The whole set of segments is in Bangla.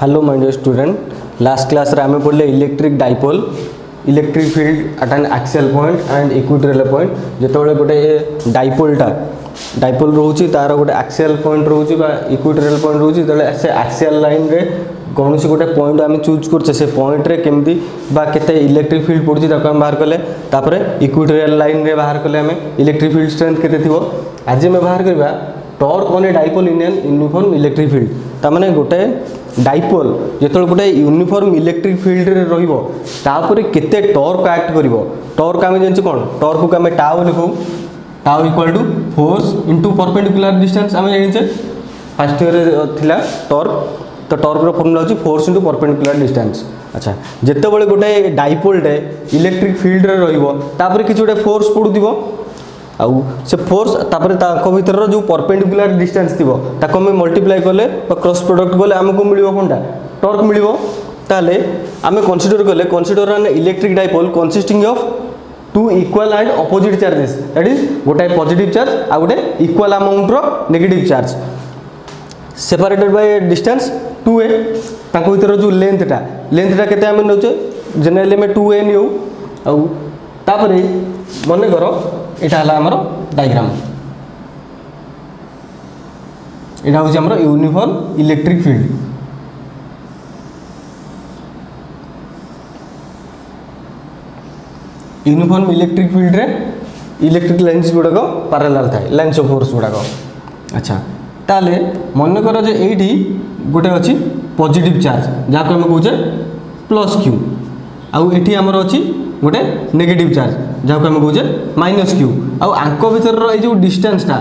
Hello my dear student last class रे हमें पढ़ले electric dipole electric field at and axial point and equatorial point जो गोटे डायपोलटा डायपोल रोचे तार गोटे एक्सेल पॉइंट रोचे इक्विटोरियल पॉइंट रोचे जो से एक्सेल लाइन में कौन से गोटे पॉइंट आम चूज़ करे से पॉइंट केमी के इलेक्ट्रिक फिल्ड पड़ी तक बाहर कलेपर इक्विटोरियाल लाइन में बाहर कले आम इलेक्ट्रिक फिल्ड स्ट्रेन्थ के आज आम बाहर करवा टर्क मैंने dipole in an uniform electric field ତାମାନେ ଗୋଟାଏ ଡାଇପୋଲ୍ ଯେତେବେଳେ ଗୋଟେ ୟୁନିଫର୍ମ ଇଲେକ୍ଟ୍ରିକ୍ ଫିଲ୍ଡରେ ରହିବ ତାପରେ କେତେ ଟର୍କ ଆକ୍ଟ କରିବ ଟର୍କ ଆମେ ଜାଣିଛୁ କ'ଣ? ଟର୍କକୁ ଆମେ ଟାଓ ଲେଖୁ tau equal to force into perpendicular distance ଆମେ ଜାଣିଛେ ଫାର୍ଷ୍ଟ ଇୟର୍ରେ ଥିଲା ଟର୍କ ତ ଟର୍କର ଫର୍ମୁଲା ହେଉଛି ଫୋର୍ସ ଇଣ୍ଟୁ ପରପେଣ୍ଡିକୁଲାର ଡିଷ୍ଟାନ୍ସ ଆଚ୍ଛା ଯେତେବେଳେ ଗୋଟେ ଡାଇପୋଲ୍ଟେ ଇଲେକ୍ଟ୍ରିକ୍ ଫିଲ୍ଡରେ ରହିବ ତାପରେ କିଛି ଗୋଟେ ଫୋର୍ସ ପଡ଼ୁଥିବ। ଆଉ ସେ ଫୋର୍ସ ତାପରେ ତାଙ୍କ ଭିତରର ଯେଉଁ ପରପେଣ୍ଡିକୁଲାର ଡିଷ୍ଟାନ୍ସ ଥିବ ତାକୁ ଆମେ ମଲ୍ଟିପ୍ଲାଏ କଲେ ବା କ୍ରସ୍ ପ୍ରଡ଼କ୍ଟ କଲେ ଆମକୁ ମିଳିବ କ'ଣଟା ଟର୍କ ମିଳିବ। ତାହେଲେ ଆମେ କନସିଡର କଲେ consider an electric dipole consisting of two equal and opposite charges that is ଗୋଟାଏ ପଜିଟିଭ୍ ଚାର୍ଜ ଆଉ ଗୋଟେ equal ଆମାଉଣ୍ଟର negative charge separated by distance two a ତାଙ୍କ ଭିତର ଯେଉଁ ଲେନ୍ଥଟା ଲେନ୍ଥଟା କେତେ ଆମେ ନେଉଛେ? ଜେନେରାଲି ଆମେ ଟୁ ଏ ନେଉ। ଆଉ ତାପରେ ମନେକର এটা হল আমার ডায়াগ্রাম এটা হচ্ছে আমার uniform electric field uniform electric ফিল্ডরে electric lines গুড়াক প্যারালাল থাকে লাইন্স অফ ফোর্স গুড়াক। আচ্ছা তাহলে মনে কর যে এইটি গোটে অছি পজিটিভ চার্জ যাকে আমি কৌছে প্লস কিউ আউ এটি আমার অছি গোটে নেগেটিভ ଚାର୍ଜ ଯାହାକୁ ଆମେ କହୁଛେ ମାଇନସ୍ କ୍ୟୁ ଆଉ ଆଙ୍କ ଭିତରର ଏଇ ଯେଉଁ ଡିଷ୍ଟାନ୍ସଟା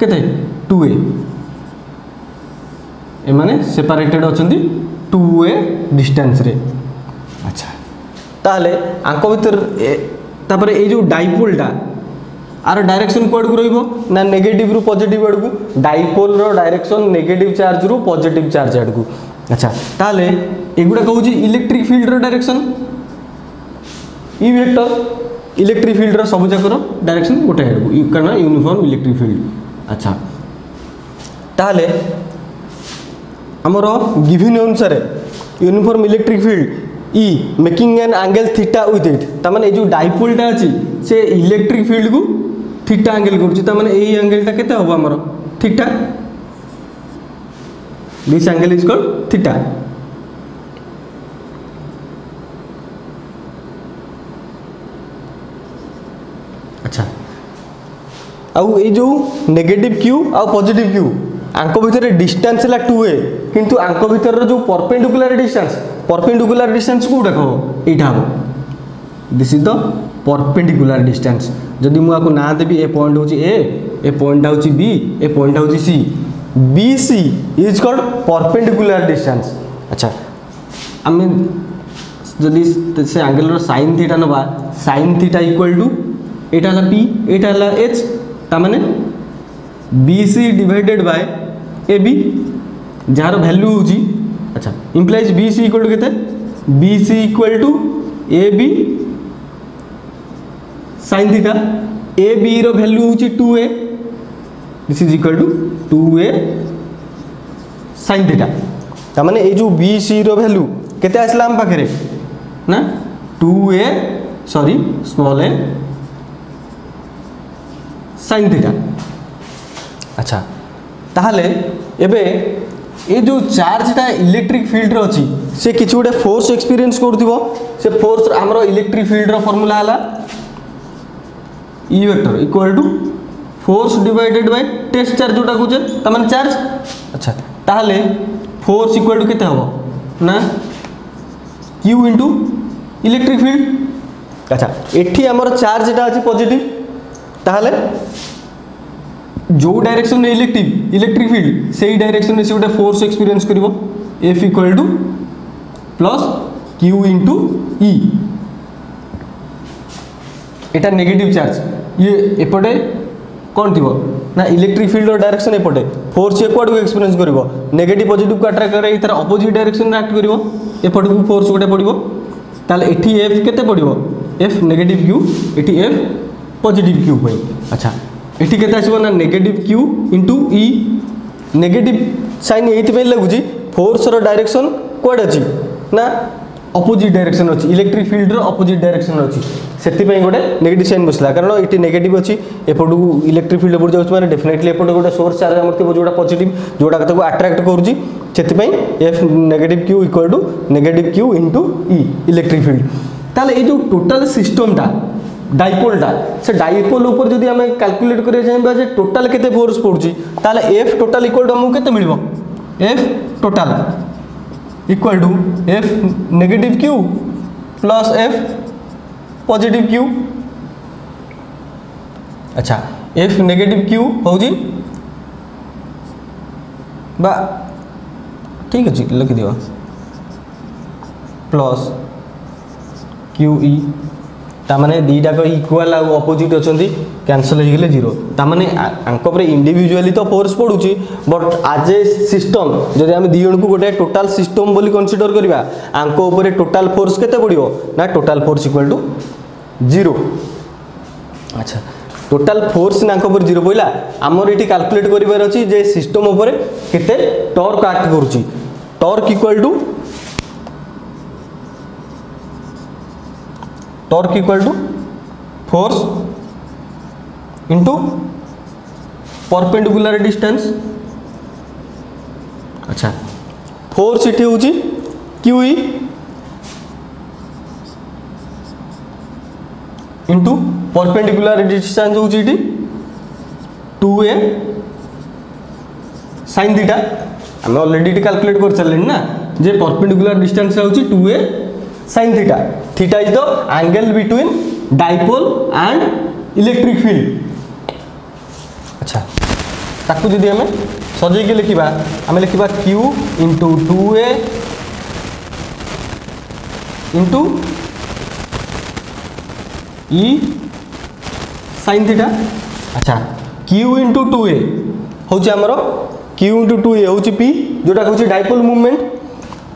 କେତେ ଟୁ ଏ ଏମାନେ ସେପାରେଟେଡ୍ ଅଛନ୍ତି ଟୁ ଏ ଡିଷ୍ଟାନ୍ସରେ ଆଚ୍ଛା ତାହେଲେ ଆଙ୍କ ଭିତର ତାପରେ ଏଇ ଯେଉଁ ଡାଇପୋଲ୍ଟା ଆର ଡାଇରେକ୍ସନ୍ କୁଆଡ଼କୁ ରହିବ ନା ନେଗେଟିଭ୍ରୁ ପଜିଟିଭ୍ ଆଡ଼କୁ ଡାଇପୋଲ୍ର ଡାଇରେକ୍ସନ୍ ନେଗେଟିଭ୍ ଚାର୍ଜରୁ ପଜିଟିଭ୍ ଚାର୍ଜ ଆଡ଼କୁ ଆଚ୍ଛା ତାହେଲେ ଏଗୁଡ଼ାକ ହେଉଛି ଇଲେକ୍ଟ୍ରିକ୍ ଫିଲ୍ଡର ଡାଇରେକ୍ସନ୍ ই ভେକ୍ଟର ইলেকট্রিক ফিল্ডর সবুজাকর ডাইরেকশন গোটে আড়ু কারণ ইউনিফর্ম ইলেকট্রিক ফিল্ড আচ্ছা। তাহলে আমার গিভিন অনুসারে uniform electric field E making an angle theta with it তার মানে এই যে ডাইপোলটা আছে, সে ইলেকট্রিক ফিল্ড কু থিটা আঙ্গেল করছে তার মানে এই আঙ্গেলটা কেতে হব আমার theta this angle is called theta ହେବ ଆମର theta this angle is called theta ଆଚ୍ଛା ଆଉ ଏଇ ଯେଉଁ ନେଗେଟିଭ୍ କ୍ୟୁ ଆଉ ପଜିଟିଭ୍ କ୍ୟୁ ଆଙ୍କ ଭିତରେ ଡିଷ୍ଟାନ୍ସ ହେଲା ଟୁ ଏ କିନ୍ତୁ ଆଙ୍କ ଭିତରର ଯେଉଁ ପରପେଣ୍ଡିକୁଲାର ଡିଷ୍ଟାନ୍ସ ପରପେଣ୍ଡିକୁଲାର ଡିଷ୍ଟାନ୍ସ କେଉଁଟା ହେବ ଏଇଟା ହେବ this is the perpendicular distance ଯଦି ମୁଁ ଆକୁ ନାଁ ଦେବି ଏ ପଏଣ୍ଟ ହେଉଛି ଏ ଏ ପଏଣ୍ଟଟା ହେଉଛି ବି ଏ ପଏଣ୍ଟଟା ହେଉଛି C B C is called perpendicular distance ଆଚ୍ଛା। ଆମେ ଯଦି ସେ ଆଙ୍ଗେଲର ସାଇନ୍ ଥିଟା ନେବା ସାଇନ୍ ଥିଟା ଇକ୍ୱାଲ୍ ଟୁ এটা হলো পি এটা হলো এইচ তার মানে BC divided by A B যার ভ্যালু হচ্ছে আচ্ছা ইমপ্লাইজ বিসি ইকুয়াল টু কেতে? BC equal to A B sine theta A B value হচ্ছে two a this is equal to two a sine theta তার মানে এই যে বিসি র ভ্যালু কেতে আসলা আম না? Two a sorry small a sine theta আচ্ছা। তাহলে এবে এই যে চার্জটা ইলেকট্রিক ফিল্ডরে অছি সে কিছু গোটে ফোর্স এক্সপিরিয়েন্স করুথিব সে ফোর্স আমার ইলেকট্রিক ফিল্ডর ফর্মুলা হলা E vector equal to force divided by test charge যেটা কହୁছে তার মানে চার্জ আচ্ছা তাহলে ফোর্স ইকুয়াল টু কেতে হব না কিউ ইন্টু ইলেকট্রিক ফিল্ড আচ্ছা এটি আমার চার্জ যেটা আছে পজিটিভ তাহলে ଯେଉଁ ଡାଇରେକ୍ସନରେ ଇଲେକ୍ଟ୍ରିକ୍ ଇଲେକ୍ଟ୍ରିକ୍ ଫିଲ୍ଡ ସେଇ ଡାଇରେକ୍ସନରେ ସେ ଗୋଟେ ଫୋର୍ସ ଏକ୍ସପିରିଏନ୍ସ କରିବ F equal to plus Q into E এটা নেগেটিভ চার্জ ইয়ে এপটে କ'ଣ ଥିବ ନା ଇଲେକ୍ଟ୍ରିକ୍ ଫିଲ୍ଡର ଡାଇରେକ୍ସନ୍ ଏପଟେ ଫୋର୍ସ ଇଏ କୁଆଡ଼କୁ ଏକ୍ସପିରିଏନ୍ସ କରିବ ନେଗେଟିଭ୍ ପଜିଟିଭ୍କୁ ଆଟ୍ରାକ୍ଟ କରେ ଏଇ ତା'ର ଅପୋଜିଟ୍ ଡାଇରେକ୍ସନ୍ରେ ଆକ୍ଟ କରିବ ଏପଟକୁ ଫୋର୍ସ ଗୋଟେ ପଡ଼ିବ ତାହେଲେ ଏଠି ଏଫ୍ କେତେ ପଡ଼ିବ ଏଫ୍ ନେଗେଟିଭ୍ କ୍ୟୁ ଏଠି ଏଫ୍ পজিটিভ কিউ পাই আচ্ছা এটি কেতে আসব না? Negative q into E negative sign এইপাই লাগুছি ফোর্সর ডাইরেকশন কুয়াড়ে অছি না অপোজিট ডাইরেকশন অছি ইলেকট্রিক ফিল্ডর অপোজিট ডাইরেকশন অছি সেপাই গোটে নেগেটিভ সাইন বসলা কারণ এটি নেগেটিভ অছি এপটু ইলেকট্রিক ফিল্ড এপটু যাচ্ছে মানে ডেফিনেটলি এপটে গোটে সোর্স চার্জ আমার থাকবে যেটা পজিটিভ যেটা তাকে আট্রাক্ট করুছি সেপাই F negative q equal to negative q into E electric field তাহলে এই যে টোটাল সিস্টমটা डायपोलटा से डायपोल जो आम कालकुलेट कर चाहिए टोटाल के फोर्स पड़ी तेल एफ़ टोटाल इक्वाल टू आमको केफ total equal to F negative Q plus F positive Q अच्छा एफ़ नेगेटिव क्यू हूँ बा ठीक अच्छे लिखिद प्लस क्यूई ତାମାନେ ଦୁଇଟାକ ଇକ୍ୱାଲ୍ ଆଉ ଅପୋଜିଟ୍ ଅଛନ୍ତି କ୍ୟାନସଲ୍ ହେଇଗଲେ ଜିରୋ ତାମାନେ ଆଙ୍କ ଉପରେ ଇଣ୍ଡିଭିଜୁଆଲି ତ ଫୋର୍ସ ପଡ଼ୁଛି ବଟ୍ ଆଜ୍ ଏ ସିଷ୍ଟମ୍ ଯଦି ଆମେ ଦୁଇ ଜଣଙ୍କୁ ଗୋଟେ ଟୋଟାଲ୍ ସିଷ୍ଟମ୍ ବୋଲି କନସିଡର୍ କରିବା ଆଙ୍କ ଉପରେ ଟୋଟାଲ୍ ଫୋର୍ସ କେତେ ପଡ଼ିବ? ନା total force equal to zero ଆଚ୍ଛା ଟୋଟାଲ୍ ଫୋର୍ସ ନା ଆଙ୍କ ଉପରେ ଜିରୋ ପଡ଼ିଲା ଆମର ଏଠି କାଲକୁଲେଟ୍ କରିବାର ଅଛି ଯେ ସିଷ୍ଟମ୍ ଉପରେ କେତେ ଟର୍କ ଆକ୍ଟ କରୁଛି। Torque equal to torque to force into perpendicular distance. अच्छा। फोर्स इटी हूँ क्यू इंटू परपेंडिकुलर डिस्टेंस हूँ ये टू ए साइन थीटा आम अलरेडी कैलकुलेट कर सारे ना? जे परपेंडिकुलर डिस्टेंस हूँ two a sin theta theta is the angle between dipole and electric field अच्छा ताकू जदि आम सजेक लिखा आम लिखा q into two a into E sin theta अच्छा q इंटू टू ए हूँ आमर q इंटू टू ए हूँ p जोटा हूँ डाइपोल मुवमेंट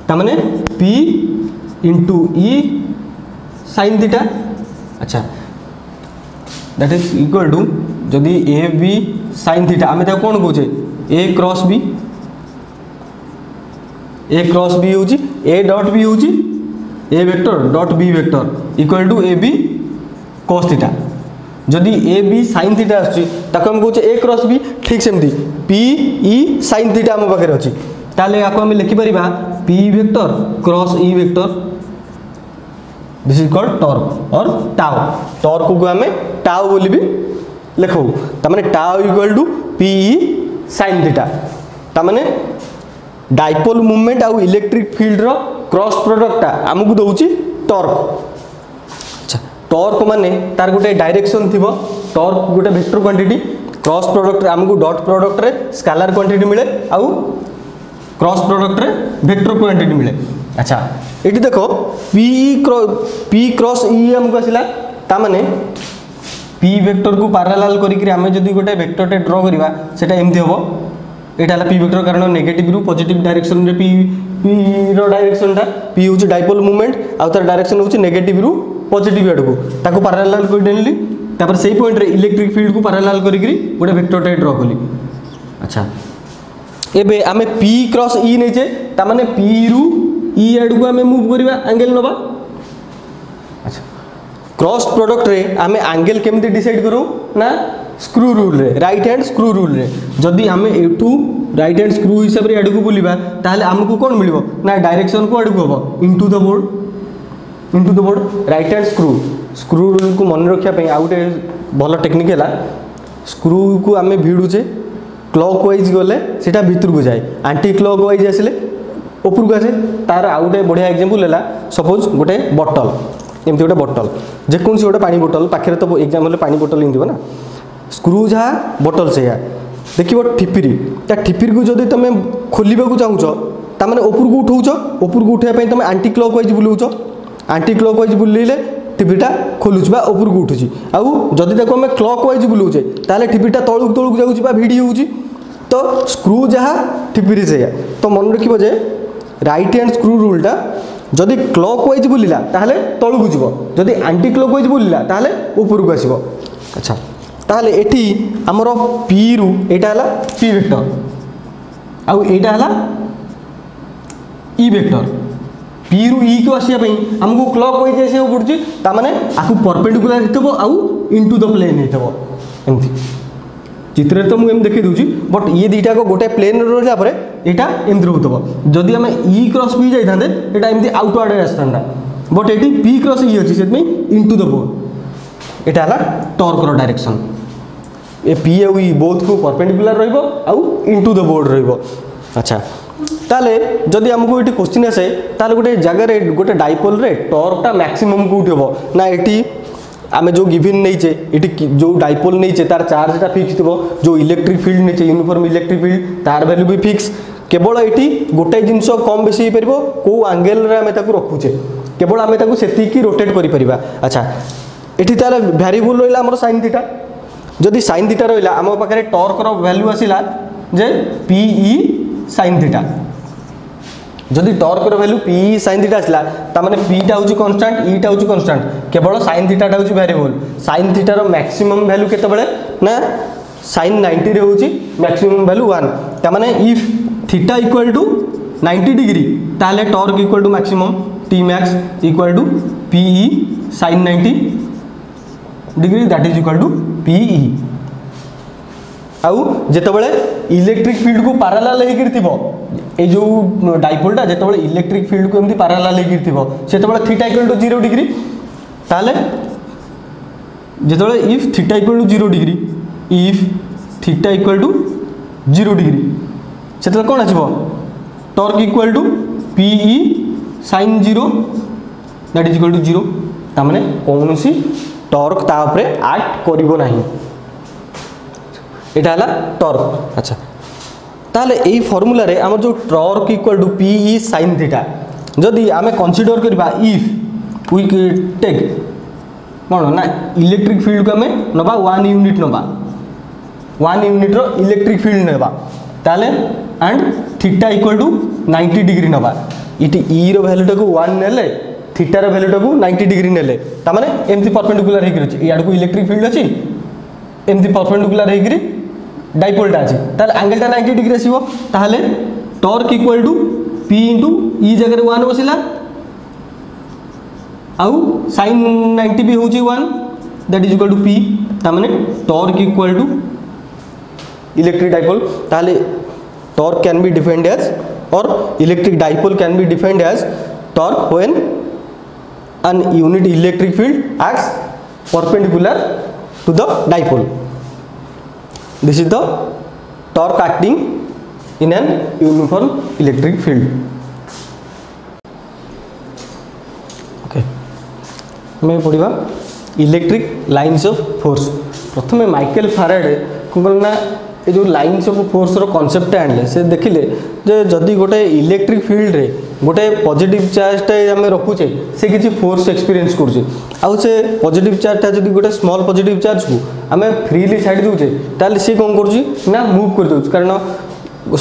ताने into e sin theta. আচ্ছা দ্যাট ইজ ইকুয়াল টু যদি এ বি সাইন থিটা আমি তাকে কোণ কৌছে A cross B A cross B হচ্ছে এ ডট বি হচ্ছে A vector dot B vector equal to A B cos theta যদি এ বি সাইন থিটা আসছে, তাকে আমি কৌছে এ ক্রস বি ঠিক সেমতি। পি ই সাইন থিটা আমার পাখে অছি তাহলে আকু আমি লিখিপার P vector cross E vector this is called torque और टाउ टॉर्क को आम टाउ बोली भी लिखू। तमें tau equal to P sine theta तमें डाइपोल मुवमेंट आउ इलेक्ट्रिक फ़ील्ड रो क्रॉस प्रोडक्टटा आमको दौची टॉर्क अच्छा टॉर्क माने तार गोटे डायरेक्शन थिबो। टॉर्क गोटे वेक्टर क्वांटिटी क्रॉस प्रोडक्ट आमको डॉट प्रोडक्ट रे स्केलर क्वांटिटी मिले। आउ ক্রস প্রোডক্টরে ভেক্টর কোয়ান্টিটি মিলে। আচ্ছা এটি দেখো পি পি ক্রস ই আমাকে আসলা তা মানে পি ভেক্টর কু প্যারালাল করি আমি যদি গোটে ভেক্টরটে ড্র করা সেটা এমতি হব এটা হল পি ভেক্টর কারণ নেগেটিভ রু পজিটিভ ডাইরেকশন রে পি পি র ডাইরেকশনটা পি হচ্ছে ডাইপোল মুভমেন্ট আউ তার ডাইরেকশন হচ্ছে নেগেটিভ রু পজিটিভ আড়কু তাকে প্যারালাল করে নেলি তারপরে সেই পয়েন্টরে ইলেকট্রিক ফিল্ড কু প্যারালাল করি গোটে ভেক্টরটে ড্র কলি আচ্ছা এবে আমি পি ক্রস ই নেইছে তার মানে পি রু ই আড়কু আমি মুভ করিবা অ্যাঙ্গেল নবা আচ্ছা ক্রস প্রোডক্ট রে আমি অ্যাঙ্গেল কেমতি ডিসাইড করু না স্ক্রু রুল রে রাইট হ্যান্ড স্ক্রু রুল রে যদি আমি এটু রাইট হ্যান্ড স্ক্রু হিসাবে আড়কু বুলিবা তাহলে আমাকে কোন মিলিব না ডাইরেকশন কো আড়কু হবো into the board into the board right hand screw screw rule কু মনে রাখিবা পাই আউ গোটে ভাল টেকনিক হেলা স্ক্রু কু আমি ভিড়ুছে କ୍ଲକ୍ ୱାଇଜ୍ ଗଲେ ସେଇଟା ଭିତରକୁ ଯାଏ ଆଣ୍ଟି କ୍ଲକ୍ ୱାଇଜ୍ ଆସିଲେ ଉପରକୁ ଆସେ ତାର ଆଉ ଗୋଟେ ବଢ଼ିଆ ଏକ୍ଜାମ୍ପଲ୍ ହେଲା ସପୋଜ୍ ଗୋଟେ ବଟଲ୍ ଏମିତି ଗୋଟେ ବଟଲ୍ ଯେକୌଣସି ଗୋଟେ ପାଣି ବୋଟଲ ପାଖରେ ତ ଏକ୍ଜାମ୍ ହେଲେ ପାଣି ବୋଟଲ ହିଁ ଥିବ ନା। ସ୍କ୍ରୁ ଯାହା ବଟଲ୍ ସେଇଆ। ଦେଖିବ ଠିପିରି। ତା ଠିପିରିକୁ ଯଦି ତୁମେ ଖୋଲିବାକୁ ଚାହୁଁଛ ତାମାନେ ଉପରକୁ ଉଠଉଛ ଉପରକୁ ଉଠାଇବା ପାଇଁ ତୁମେ ଆଣ୍ଟି କ୍ଲକ୍ ୱାଇଜ୍ ବୁଲଉଛ ଆଣ୍ଟି କ୍ଲକ୍ ୱାଇଜ୍ ବୁଲେଇଲେ ଠିପିଟା ଖୋଲୁଛି ବା ଉପରକୁ ଉଠୁଛି। ଆଉ ଯଦି ତାକୁ ଆମେ କ୍ଲକ୍ ୱାଇଜ୍ ବୁଲଉଛେ ତାହେଲେ ଠିପିଟା ତଳକୁ ତଳକୁ ଯାଉଛି ବା ଭିଡ଼ି ହେଉଛି। তো স্ক্রু যাহা থিপিরি সেইয়া তো মনে রাখব যে রাইট হ্যান্ড স্ক্রু রুলটা যদি ক্লক ওয়াইজ বুলিলা তাহলে তলকু যাব যদি আন্টি ক্লক ওয়াইজ বুলিলা তাহলে উপরকু আসব আচ্ছা তাহলে এটি আমার পি রু এটা হল পি ভেক্টর আউ এইটা হল ই ভেক্টর পি রু ই কু আসিয়া পাই আমাকে ক্লক ওয়াইজ আসিয়া পড়ুছি তার মানে আকু পারপেন্ডিকুলার হইতব আউ ইনটু দ প্লেন হইতব এমতি চিত্রের তো মুঁ দেখি দেছি বট ইয়ে দুইটাক গোটে প্লেন রহিলা পরে এটা এমতি রহুথব যদি আমি ই ক্রস পি যাই থাকে এটা এমনি আউট আড়ে আসতাম বট এটি পি ক্রস ই অছি সেই ইন্টু দ পোল এটা হল টর্কর ডাইরেকশন এ পি আউ ই বোথ কু পরপেন্ডিকুলার রহব আউ ইন্টু দ বোর্ড রহব আচ্ছা তাহলে যদি আমি এটি কোশ্চিন আসে তাহলে গোটে জায়গায় গোটে ডাইপোলরে টর্কটা ম্যাক্সিমম কোটি হব না এটি আমি যে গিভিন নেইছে এটি যে ডাইপোল নেইছে তার চার্জটা ফিক্স থিব যে ইলেকট্রিক ফিল্ড নেইছে ইউনিফর্ম ইলেকট্রিক ফিল্ড তার ভ্যালু বি ফিক্স কেবল এটি গোটাଏ জিনিস কম বেশি হয়েপার কেউ আঙ্গেলরে আমি তাকে রখুছে কেবল আমি তাকে সেতিকি রোটেট করে আচ্ছা এটি তাহলে ভ্যারিয়েবল রহিলা আমার সাইন থিটা যদি সাইন থিটা রহিলা আমার পাখে টর্কর ভ্যালু আসিলা যে পিই সাইন থিটা যদি টর্কর ভ্যালু পি সাইন থিটা আসলা তার মানে পিটা হচ্ছে কনস্টাট ইটা হচ্ছে কনস্টাট কেবল সাইন থিটাটা হচ্ছে ভ্যারিয়েবল সাইন থিটার ম্যাক্সিমম ভ্যালু কেতবে না সাইন নাইন্টিরে হচ্ছে ম্যাক্সিমম ভ্যালু ওয়ান তার মানে if theta equal to ninety degree তাহলে torque equal to maximum T max equal to PE sine ninety degree that is equal to PE আউ যেতবে ইলেকট্রিক ফিল্ড কু প্যারালাল হইকি থিব এই ଯେଉଁ ଡାଇପୋଲଟା ଯେତେବେଳେ ଇଲେକ୍ଟ୍ରିକ୍ ଫିଲ୍ଡକୁ ଏମିତି ପାରାଲାଲ ହେଇକିରି ଥିବ ସେତେବେଳେ theta equal to zero degree ତାହେଲେ ଯେତେବେଳେ if theta equal to zero degree if theta equal to zero degree ସେତେବେଳେ କ'ଣ ଆସିବ torque equal to P E sine zero that is equal to zero ତାମାନେ କୌଣସି ଟର୍କ ତା ଉପରେ ଆକ୍ଟ କରିବ ନାହିଁ এটা হল টর্ক আচ্ছা তাহলে এই ফর্মুলারে আমার যে torque equal to P E sine theta যদি আমি কনসিডর করা ইফ উই টেক କ'ଣ ନା ଇଲେକ୍ଟ୍ରିକ୍ ଫିଲ୍ଡକୁ ଆମେ ନେବା ୱାନ୍ ୟୁନିଟ୍ ନେବା ୱାନ୍ ୟୁନିଟ୍ର ଇଲେକ୍ଟ୍ରିକ୍ ଫିଲ୍ଡ ନେବା ତାହେଲେ and theta equal to ninety degree ନେବା ଏଠି ଇର ଭ୍ୟାଲୁଟାକୁ ୱାନ୍ ନେଲେ ଥିଟାର ଭ୍ୟାଲୁଟାକୁ ନାଇଣ୍ଟି ଡିଗ୍ରୀ ନେଲେ ତାମାନେ ଏମିତି ପରପେଣ୍ଡିକୁଲାର ହେଇକି ଅଛି ଇଆଡ଼କୁ ଇଲେକ୍ଟ୍ରିକ୍ ଫିଲ୍ଡ ଅଛି ଏମିତି ପରପେଣ୍ଡିକୁଲାର ହେଇକିରି ডাইপোলটা আছে তাহলে আঙ্গেলটা নাইনটি ডিগ্রি আসব তাহলে torque equal to P into E জায়গায় ওয়ান বসিলা আউ সাইন নাইনটি বি হচ্ছে one that is equal to P তার মানে torque equal to electric dipole তাহলে torque can be defined as or electric dipole can be defined as torque when an unit electric field acts perpendicular to the dipole this is the torque acting in an uniform electric field. Okay हमें पढ़ा इलेक्ट्रिक लाइन्स ऑफ़ फोर्स प्रथम माइकेल फाराडे कौन ना ये जो लाइन्स ऑफ़ फोर्स रो कनसेप्ट आने से देखिले जदि गोटे इलेक्ट्रिक फ़ील्ड रे ଫିଲ୍ଡରେ ଗୋଟେ ପଜିଟିଭ୍ ଚାର୍ଜଟା ଆମେ ରଖୁଛେ ସେ କିଛି ଫୋର୍ସ ଏକ୍ସପିରିଏନ୍ସ କରୁଛେ ଆଉ ସେ ପଜିଟିଭ୍ ଚାର୍ଜଟା ଯଦି ଗୋଟେ ସ୍ମଲ୍ ପଜିଟିଭ୍ ଚାର୍ଜକୁ ଆମେ ଫ୍ରିଲି ଛାଡ଼ି ଦେଉଛେ ତାହେଲେ ସେ କ'ଣ କରୁଛି? ନା ମୁଭ୍ କରିଦେଉଛି କାରଣ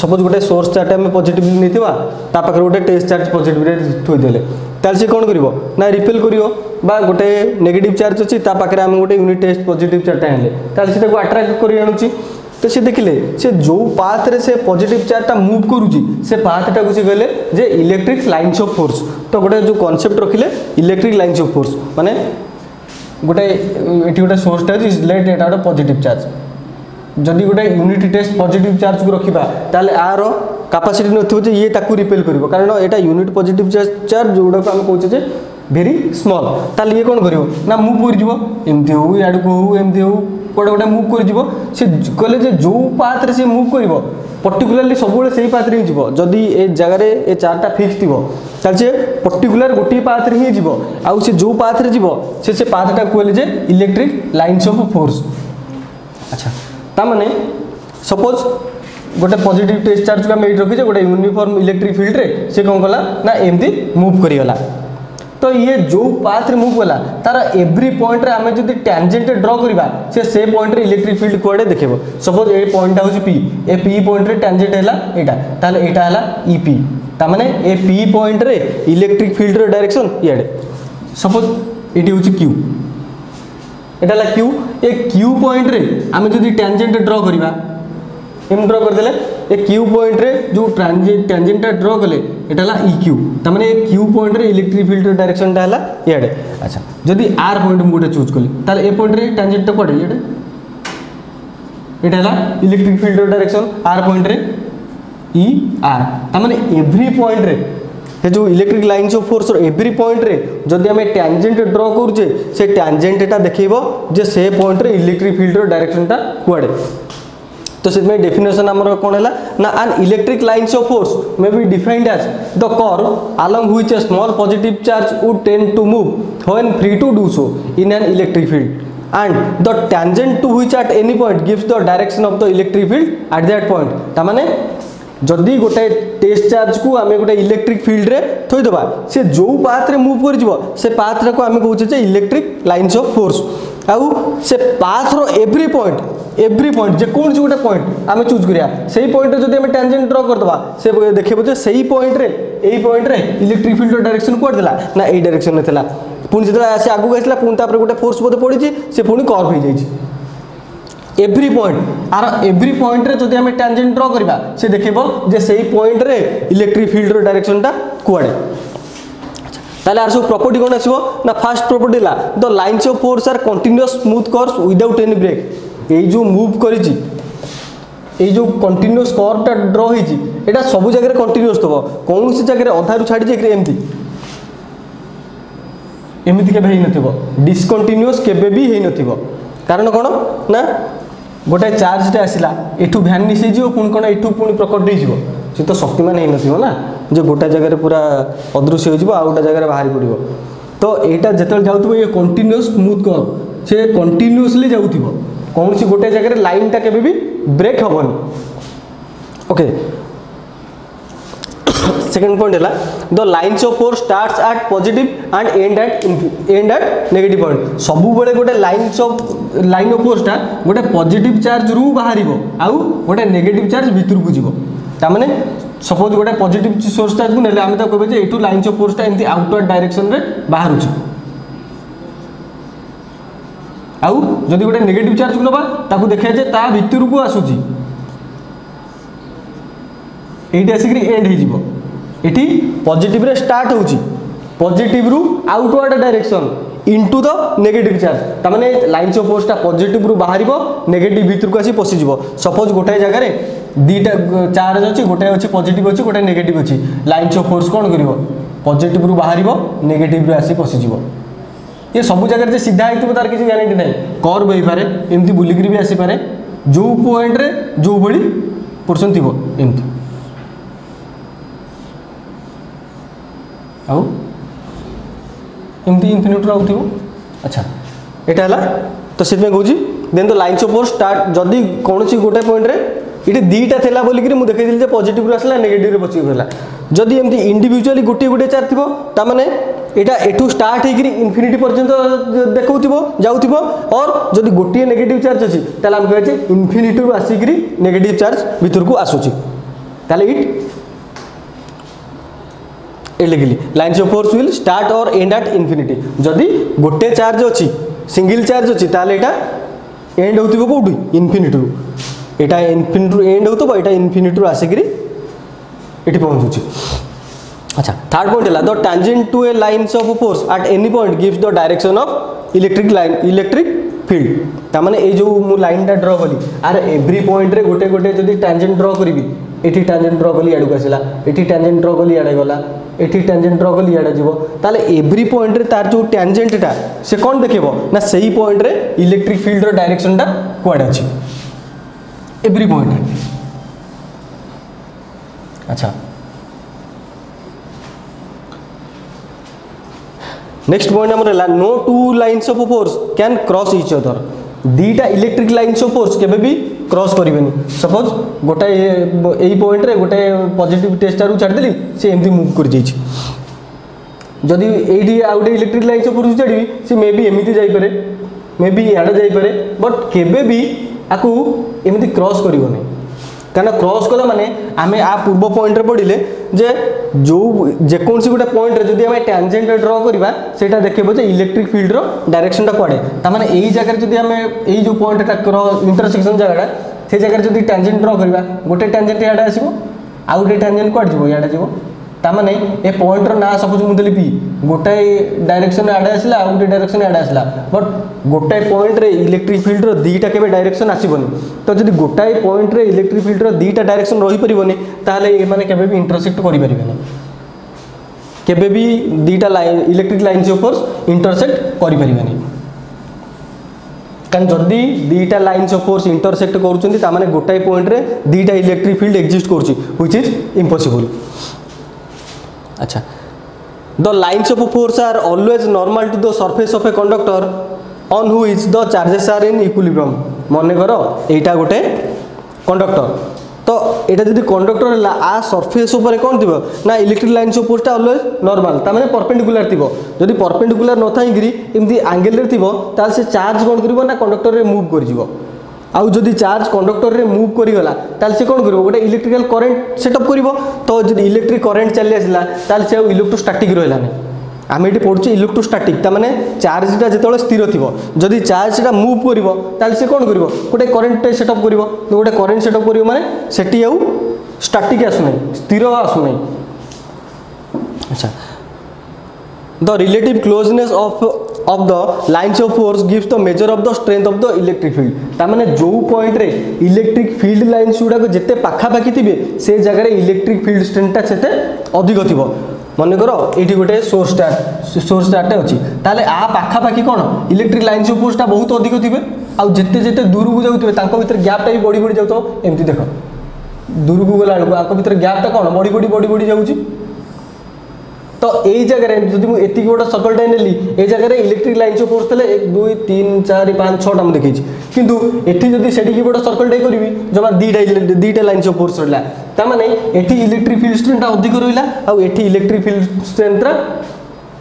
ସପୋଜ୍ ଗୋଟେ ସୋର୍ସ ଚାର୍ଜଟା ଆମେ ପଜିଟିଭଲି ନେଇଥିବା ତା ପାଖରେ ଗୋଟେ ଟେଷ୍ଟ ଚାର୍ଜ ପଜିଟିଭରେ ଥୋଇଦେଲେ। ତାହେଲେ ସେ କ'ଣ କରିବ? ନା ରିପେଲ୍ କରିବ ବା ଗୋଟେ ନେଗେଟିଭ୍ ଚାର୍ଜ ଅଛି ତା ପାଖରେ ଆମେ ଗୋଟେ ୟୁନିଟ୍ ଟେଷ୍ଟ ପଜିଟିଭ୍ ଚାର୍ଜଟା ଆଣିଲେ। ତାହେଲେ ସେ ତାକୁ ଆଟ୍ରାକ୍ଟ କରି ଆଣୁଛି। তো সে দেখিলে সে যে পাথরে সে পজিটিভ চার্জটা মুভ করুছি সে পাথটাকে সে কহিলে যে ইলেকট্রিক লাইন্স অফ ফোর্স তো গোটে যে concept রখিলে electric lines of force মানে গোটে এটি গোটে সোর্সটা আছে লেট এটা গোটে পজিটিভ চার্জ যদি গোটে ୟୁନିଟ୍ ଟେଷ୍ଟ ପଜିଟିଭ୍ ଚାର୍ଜକୁ ରଖିବା ତାହେଲେ ଆର କାପାସିଟି ନଥିବ ଯେ ଇଏ ତାକୁ ରିପେଲ୍ କରିବ କାରଣ ଏଇଟା ୟୁନିଟ୍ ପଜିଟିଭ୍ ଚାର୍ଜ ଯେଉଁଟାକୁ ଆମେ କହୁଛେ ଯେ ଭେରି ସ୍ମଲ୍ ତାହେଲେ ଇଏ କ'ଣ କରିବ ନା ମୁଭ୍ କରିଯିବ ଏମିତି ହଉ ଇଆଡ଼କୁ ହଉ ଏମିତି ହଉ କୁଆଡ଼େ ଗୋଟେ ମୁଭ୍ କରିଯିବ ସେ କହିଲେ ଯେ ଯେଉଁ ପାଥରେ ସେ ମୁଭ୍ କରିବ ପର୍ଟିକୁଲାରଲି ସବୁବେଳେ ସେଇ ପାଥରେ ହିଁ ଯିବ। ଯଦି ଏ ଜାଗାରେ ଏ ଚାର୍ଜଟା ଫିକ୍ସ ଥିବ ତାହେଲେ ସେ ପର୍ଟିକୁଲାର ଗୋଟିଏ ପାଥରେ ହିଁ ଯିବ। ଆଉ ସେ ଯେଉଁ ପାଥରେ ଯିବ ସେ ସେ ପାଥଟା କହିଲେ ଯେ ଇଲେକ୍ଟ୍ରିକ୍ ଲାଇନ୍ସ ଅଫ୍ ଫୋର୍ସ ଆଚ୍ଛା ତାମାନେ ସପୋଜ୍ ଗୋଟେ ପଜିଟିଭ୍ ଟେଷ୍ଟ ଚାର୍ଜକୁ ଆମେ ଏଇଠି ରଖିଛେ ଗୋଟେ ୟୁନିଫର୍ମ ଇଲେକ୍ଟ୍ରିକ୍ ଫିଲ୍ଡରେ ସେ କ'ଣ କଲା ନା ଏମିତି ମୁଭ୍ କରିଗଲା। ତ ଇଏ ଯେଉଁ ପାଥରେ ମୁଭ୍ କଲା ତାର ଏଭ୍ରି ପଏଣ୍ଟରେ ଆମେ ଯଦି ଟ୍ୟାଞ୍ଜେଣ୍ଟ ଡ୍ର କରିବା ସେ ସେ ପଏଣ୍ଟରେ ଇଲେକ୍ଟ୍ରିକ୍ ଫିଲ୍ଡ କୁଆଡ଼େ ଦେଖେଇବ ସପୋଜ୍ ଏ ପଏଣ୍ଟଟା ହେଉଛି ପି ଏ ପି ପଏଣ୍ଟରେ ଟ୍ୟାଞ୍ଜେଣ୍ଟ ହେଲା ଏଇଟା ତାହେଲେ ଏଇଟା ହେଲା ଇ ପି ତାମାନେ ଏ ପି ପଏଣ୍ଟରେ ଇଲେକ୍ଟ୍ରିକ୍ ଫିଲ୍ଡର ଡାଇରେକ୍ସନ୍ ଇଆଡ଼େ ସପୋଜ୍ ଏଇଠି ହେଉଛି କ୍ୟୁ এটা হল কিউ এ কিউ পয়েন্টরে আমি যদি ট্যাঞ্জেন্ট ড্র করা ଏମିତି ଡ୍ର କରିଦେଲେ ଏ କ୍ୟୁ ପଏଣ୍ଟରେ ଯେଉଁ ଟ୍ରାଞ୍ଜେଣ୍ଟଟା ଡ୍ର କଲେ ଏଇଟା ହେଲା ଇ କ୍ୟୁ ତାମାନେ ଏ କ୍ୟୁ ପଏଣ୍ଟରେ ଇଲେକ୍ଟ୍ରିକ୍ ଫିଲ୍ଡର ଡାଇରେକ୍ସନଟା ହେଲା ଇଆଡ଼େ ଆଚ୍ଛା ଯଦି ଆର୍ ପଏଣ୍ଟ ମୁଁ ଗୋଟେ ଚୁଜ୍ କଲି ତାହେଲେ ଏ ପଏଣ୍ଟରେ ଟ୍ରାଞ୍ଜେଣ୍ଟଟା କୁଆଡ଼େ ଇଆଡ଼େ এটা হল ইলেকট্রিক ফিল্ডর ডাইরেকশন আর পয়েন্টরে ই আর তার মানে এভরি পয়েন্টরে সে যে ইলেকট্রিক লাইন্স অফ ফোর্সর এভরি পয়েন্টরে যদি আমি ট্যাঞ্জেন্ট ড্র করছে সে ট্যাঞ্জেন্টটা দেখাইব যে সে পয়েন্টরে ইলেকট্রিক ফিল্ডর ডাইরেকশনটা কুয়াড়ে तो से डेफिनेसन आम कौन है ना an electric lines of force may be defined as the curve along which a small positive charge would tend to move when free to do so in an electric field the the to to which any point point the direction direction the electric electric field that point ता तामाने जदि गोटे टेस्ट चार्ज को आम गोटे इलेक्ट्रिक फिल्ड में थोदे से जो पाथ्रे मुव कर से पाथ्रे को आम कहे इलेक्ट्रिक लाइन्स अफ फोर्स आउ से पाथ्र एव्री पॉइंट এভ্রি পয়েন্ট যেকৌশি গোটে পয়েন্ট আমি চুজ করা সেই পয়েন্টে যদি আমি ট্যাঞ্জেন্ট ড্র করদেবা সে দেখব যে সেই পয়েন্টরে এই পয়েন্টরে ইলেকট্রিক ফিল্ডর ডাইরেকশন কুয়াড়ে লা না, এই ডাইরেকশনে লা পুঁ যেত সে আগুক আসলা পুঁ তাপরে গোটে ফোর্স বোধে পড়ছে, সে পুঁ কর্ভ হয়ে যাই এভ্রি পয়েন্ট আর এভ্রি পয়েন্টরে যদি আমি ট্যাঞ্জেন্ট ড্র করা সে দেখব যে সেই পয়েন্টরে ইলেকট্রিক ফিল্ডর ডাইরেকশনটা কুয়াড়ে। তাহলে আর সব প্রপর্টি কোণ আসব? না ফার্স্ট প্রপর্টি হল the lines of force are continuous smooth curves without any break এই যে মুভ করেছি, এই যে কন্টিনিউস কর্ভটা ড্র হয়েছি, এটা সবু জায়গায় কন্টিনিউস দেব কৌশি জায়গায় অধারু ছাড়ি যাই এমতি এমতি কেবে হয়ে নিসকন্টিনিউস কেবে বি হয়ে নথিব কারণ কোণ না গোটায় চার্জটা আসিলা এঠু ভ্যানিশ হয়ে যাব পুঁ কোণ এঠু পুঁ প্রকট হয়ে যাব সে তো শক্তিমান হয়ে নথিব না যে গোটা জায়গায় পুরা অদৃশ্য হয়ে যাব আর গোটা জায়গায় বাহারি পড়ব তো এইটা যেত যাও ইয়ে কন্টিনিউস স্মুথ কর সে কন্টিনিউসলি যাও কৌশি গোটে জায়গায় লাইনটা কেবে বি ব্রেক হবনি ওকে সেকেন্ড পয়েন্ট হল the lines of force starts at positive and end at end at negative point সবুবলে গোটে লাইন্স অফ লাইন অফ ফোর্সটা গোটে পজিটিভ চার্জ রু বাহারিব আউ গোটে নেগেটিভ চার্জ ভিতরকু যাব তার মানে সপোজ গোটে পজিটিভ সোর্স চার্জকু নেলে আমি তাকে কবে যে এইটু লাইন্স অফ ফোর্সটা এমনি আউটওয়ার্ড ডাইরেকশনরে বাহারুছে ଆଉ ଯଦି ଗୋଟେ ନେଗେଟିଭ୍ ଚାର୍ଜକୁ ନେବା, ତାକୁ ଦେଖିବା ଯେ ତା ଭିତରକୁ ଆସୁଛି। ଏଇଠି ଆସିକରି ଏଣ୍ଡ ହେଇଯିବ। ଏଠି স্টার্ট ଷ୍ଟାର୍ଟ ହେଉଛି। রু outward direction into the negative charge তার মানে লাইন্স অফ ফোর্সটা পজিটিভ রু বাহার নেগেটিভ ভিতরক আসি পশিযোগ সপোজ গোটাই জায়গায় দুইটা চার্জ অছি গোটাই অছি পজিটিভ অছি গোটাই নেগেটিভ অছি লাইন্স অফ ফোর্স কোণ করব পজিটিভ রু বাহার নেগেটিভ আসি পশিযোগ ইয়ে সবু জায়গায় যে সিধা হয়ে তার কিছু গ্যারেটি না কর্ভ হয়ে এমতি বুলিকি বি আসিপে যে পয়েন্টরে যেভাবে পোর্সন থিব এমতি আউ এমতি ইনফিনিট আউ থিব আচ্ছা এটা হল তো সে কৌছি দেন তো লাইন সপোজ স্টার্ট যদি কোণী গোটে পয়েন্টরে এটি দুইটা লা বলিকি মু দেখাইলি যে পজিটিভ আসলা নেগেটিভ পজিটিভ আসলা যদি এমতি ইন্ডিভিজুয়ালি গোটি গোটি চার থিব তার মানে এটা এঠু স্টার্ট হয়ে ইনফিনিটি পর্যন্ত দেখুব যাওথিব অর যদি গোটিয়ে নেগেটিভ চার্জ আছে তাহলে আমি কহে ইনফিনিটি আসিকি নেগেটিভ চার্জ ভিতরকু আসুচি তাহলে ইট এ লিখিলি lines of force will start or end at infinity যদি গোটে চার্জ অছি সিঙ্গল চার্জ অছি তাহলে এটা এন্ড হউথিব কোউঠি ইনফিনিটিরু এটা ইনফিনিটিরু এন্ড হউথিব এটা ইনফিনিটিরু আসিকি এটি পৌঁছুছি আচ্ছা থার্ড পয়েন্ট হল the tangent to a lines of force at any point gives the direction of electric line electric field তার মানে এই যে মু লাইনটা ড্র কলি আর এভ্রি পয়েন্টরে গোটে গোটে যদি ট্যাঞ্জেন্ট ড্র করিবি, এটি ট্যাঞ্জেন্ট ড্র কলি ইয়াড়କୁ আসিলা, এটি ট্যাঞ্জেন্ট ড্র কলি ইয়াড়ে গলা, এটি ট্যাঞ্জেন্ট ড্র কলি ইয়াড়ে যাব তাহলে এভ্রি পয়েন্টরে তার যে ট্যাঞ্জেন্টটা সে কোন দেখিব? না সেই পয়েন্টরে ইলেকট্রিক ফিল্ডর ডাইরেকশনটা কুয়াড়ে আছে। এভ্রি পয়েন্টরে আচ্ছা নেক্সট পয়েন্ট আমার হল no two lines of force can cross each other দুইটা ইলেকট্রিক লাইন্স অফ ফোর্স কেবে বি ক্রস করবে সপোজ গোটে এই পয়েন্টরে গোটে পজিটিভ টেস্টার ছাড়িদেলি সে এমতি মুভ করে যাইছে যদি এইটি আউ গোটে ইলেকট্রিক লাইন্স অফ ফোর্স ছাড়বি সে মে বি এমতি যাইপারে মে বি ইয়াড়ে যাইপারে বট কেবে বি আকু এমতি ক্রস করব না କାରଣ କ୍ରସ୍ କଲା ମାନେ ଆମେ ଆ ପୂର୍ବ ପଏଣ୍ଟରେ ପଡ଼ିଲେ ଯେ ଯେଉଁ ଯେକୌଣସି ଗୋଟେ ପଏଣ୍ଟରେ ଯଦି ଆମେ ଟ୍ୟାଞ୍ଜେଣ୍ଟ ଡ୍ର କରିବା ସେଇଟା ଦେଖେଇବ ଯେ ଇଲେକ୍ଟ୍ରିକ୍ ଫିଲ୍ଡର ଡାଇରେକ୍ସନଟା କୁଆଡ଼େ। ତାମାନେ ଏଇ ଜାଗାରେ ଯଦି ଆମେ ଏଇ ଯେଉଁ ପଏଣ୍ଟଟା ଇଣ୍ଟରସେକ୍ସନ୍ ଜାଗାଟା ସେ ଜାଗାରେ ଯଦି ଟ୍ୟାଞ୍ଜେଣ୍ଟ ଡ୍ର କରିବା ଗୋଟେ ଟ୍ୟାଞ୍ଜେଣ୍ଟ ଇଆଡ଼େ ଆସିବ ଆଉ ଗୋଟେ ଟ୍ୟାଞ୍ଜେଣ୍ଟ କୁଆଡ଼େ ଯିବ? ଇଆଡ଼େ ଯିବ। ତାମାନେ ଏ ପଏଣ୍ଟର ନାଁ ସପୋଜ ମୁଁ ଦେଲି ପି ଗୋଟାଏ ଡାଇରେକ୍ସନ୍ ଆଡ଼େ ଆସିଲା ଆଉ ଗୋଟେ ଡାଇରେକ୍ସନ୍ ଆଡ଼େ ଆସିଲା। ବଟ୍ ଗୋଟାଏ ପଏଣ୍ଟରେ ଇଲେକ୍ଟ୍ରିକ୍ ଫିଲ୍ଡର ଦୁଇଟା କେବେ ଡାଇରେକ୍ସନ୍ ଆସିବନି। ତ ଯଦି ଗୋଟାଏ ପଏଣ୍ଟରେ ଇଲେକ୍ଟ୍ରିକ୍ ଫିଲ୍ଡର ଦୁଇଟା ଡାଇରେକ୍ସନ୍ ରହିପାରିବନି ତାହେଲେ ଏମାନେ କେବେ ବି ଇଣ୍ଟରସେକ୍ଟ କରିପାରିବେନି। କେବେ ବି ଦୁଇଟା line electric lines of force intersect କରିପାରିବେନି। କାରଣ ଯଦି ଦୁଇଟା ଲାଇନ୍ସ ଅଫ୍ ଫୋର୍ସ ଇଣ୍ଟରସେକ୍ଟ କରୁଛନ୍ତି ତାମାନେ ଗୋଟାଏ ପଏଣ୍ଟରେ ଦୁଇଟା ଇଲେକ୍ଟ୍ରିକ୍ ଫିଲ୍ଡ ଏକ୍ଜିଷ୍ଟ କରୁଛି ହ୍ୱିଚ୍ ଇଜ୍ ଇମ୍ପସିବୁଲ୍ আচ্ছা। The lines of force are always normal to the surface of a conductor on which the charges are in equilibrium মনে কর, এইটা গোটে কন্ডক্টর তো এটা যদি কন্ডক্টর হলা আ সরফেস উপরে কোন থিব না ইলেকট্রিক লাইন্স অফ ফোর্সটা অলওয়েজ নর্মাল তার মানে পরপেন্ডিকুলার থিব যদি পরপেন্ডিকুলার নথাইকি এমতি আঙ্গেলরে থিব তাহলে সে চার্জ কোন করিব না কন্ডক্টরে মুভ করিଯିବ ଆଉ ଯଦି ଚାର୍ଜ କଣ୍ଡକ୍ଟରରେ ମୁଭ୍ କରିଗଲା ତାହେଲେ ସେ କ'ଣ କରିବ ଗୋଟେ ଇଲେକ୍ଟ୍ରିକାଲ କରେଣ୍ଟ ସେଟଅପ୍ କରିବ ତ ଯଦି ଇଲେକ୍ଟ୍ରିକ୍ କରେଣ୍ଟ ଚାଲି ଆସିଲା ତାହେଲେ ସେ ଆଉ ଇଲେକ୍ଟ୍ରୋଷ୍ଟାଟିକ୍ ରହିଲାନି। ଆମେ ଏଠି ପଢ଼ୁଛେ ଇଲେକ୍ଟ୍ରୋଷ୍ଟାଟିକ୍ ତାମାନେ ଚାର୍ଜଟା ଯେତେବେଳେ ସ୍ଥିର ଥିବ ଯଦି ଚାର୍ଜଟା ମୁଭ୍ କରିବ ତାହେଲେ ସେ କ'ଣ କରିବ? ଗୋଟେ କରେଣ୍ଟ ସେଟଅପ୍ କରିବ। ଗୋଟେ କରେଣ୍ଟ ସେଟଅପ୍ କରିବ ମାନେ ସେଠି ଆଉ ଷ୍ଟାଟିକ୍ ଆସୁନାହିଁ ସ୍ଥିର ଆସୁନାହିଁ। ଆଚ୍ଛା। The relative closeness of of the lines of force gives the measure of the strength of the electric field. ତାମାନେ ଯେଉଁ ପଏଣ୍ଟରେ ଇଲେକ୍ଟ୍ରିକ୍ ଫିଲ୍ଡ ଲାଇନ୍ସ ଗୁଡ଼ାକ ଯେତେ ପାଖାପାଖି ଥିବେ ସେ ଜାଗାରେ ଇଲେକ୍ଟ୍ରିକ୍ ଫିଲ୍ଡ ଷ୍ଟ୍ରେନ୍ଥଟା ସେତେ ଅଧିକ ଥିବ। ମନେକର ଏଇଠି ଗୋଟେ ସୋର୍ସଟା ସୋର୍ସଟାଟେ ଅଛି। ତାହେଲେ ଆ ପାଖାପାଖି କ'ଣ? ଇଲେକ୍ଟ୍ରିକ୍ ଲାଇନ୍ସ ଅଫ୍ ଫୋର୍ସଟା ବହୁତ ଅଧିକ ଥିବେ। ଆଉ ଯେତେ ଯେତେ ଦୂରକୁ ଯାଉଥିବେ ତାଙ୍କ ଭିତରେ ଗ୍ୟାପ୍ଟା ବି ବଢ଼ି ବଢ଼ି ଯାଉଥିବ। ଏମିତି ଦେଖ। ଦୂରକୁ ଗଲାବେଳକୁ ଆଙ୍କ ଭିତରେ ଗ୍ୟାପ୍ଟା କ'ଣ? ବଢ଼ି ବଢ଼ି ବଢ଼ି ବଢ଼ି ଯାଉଛି। তো এই জায়গায় যদি মু এতিকি গোটা সর্কলটাই নেলি এই জায়গায় ইলেকট্রিক লাইন্স অফ ফোর্স তাহলে এক দুই তিন চারি পাঁচ ছটা আমি দেখেছি কিন্তু এটি যদি সেটিকি গোটা সর্কলটাই করবি জমা দুইটা দুইটা লাইন্স অফ ফোর্স রহিলা তার মানে এটি ইলেকট্রিক ফিল্ড স্ট্রেন্থটা অধিক রহিলা আর এটি electric field স্ট্রেন্থটা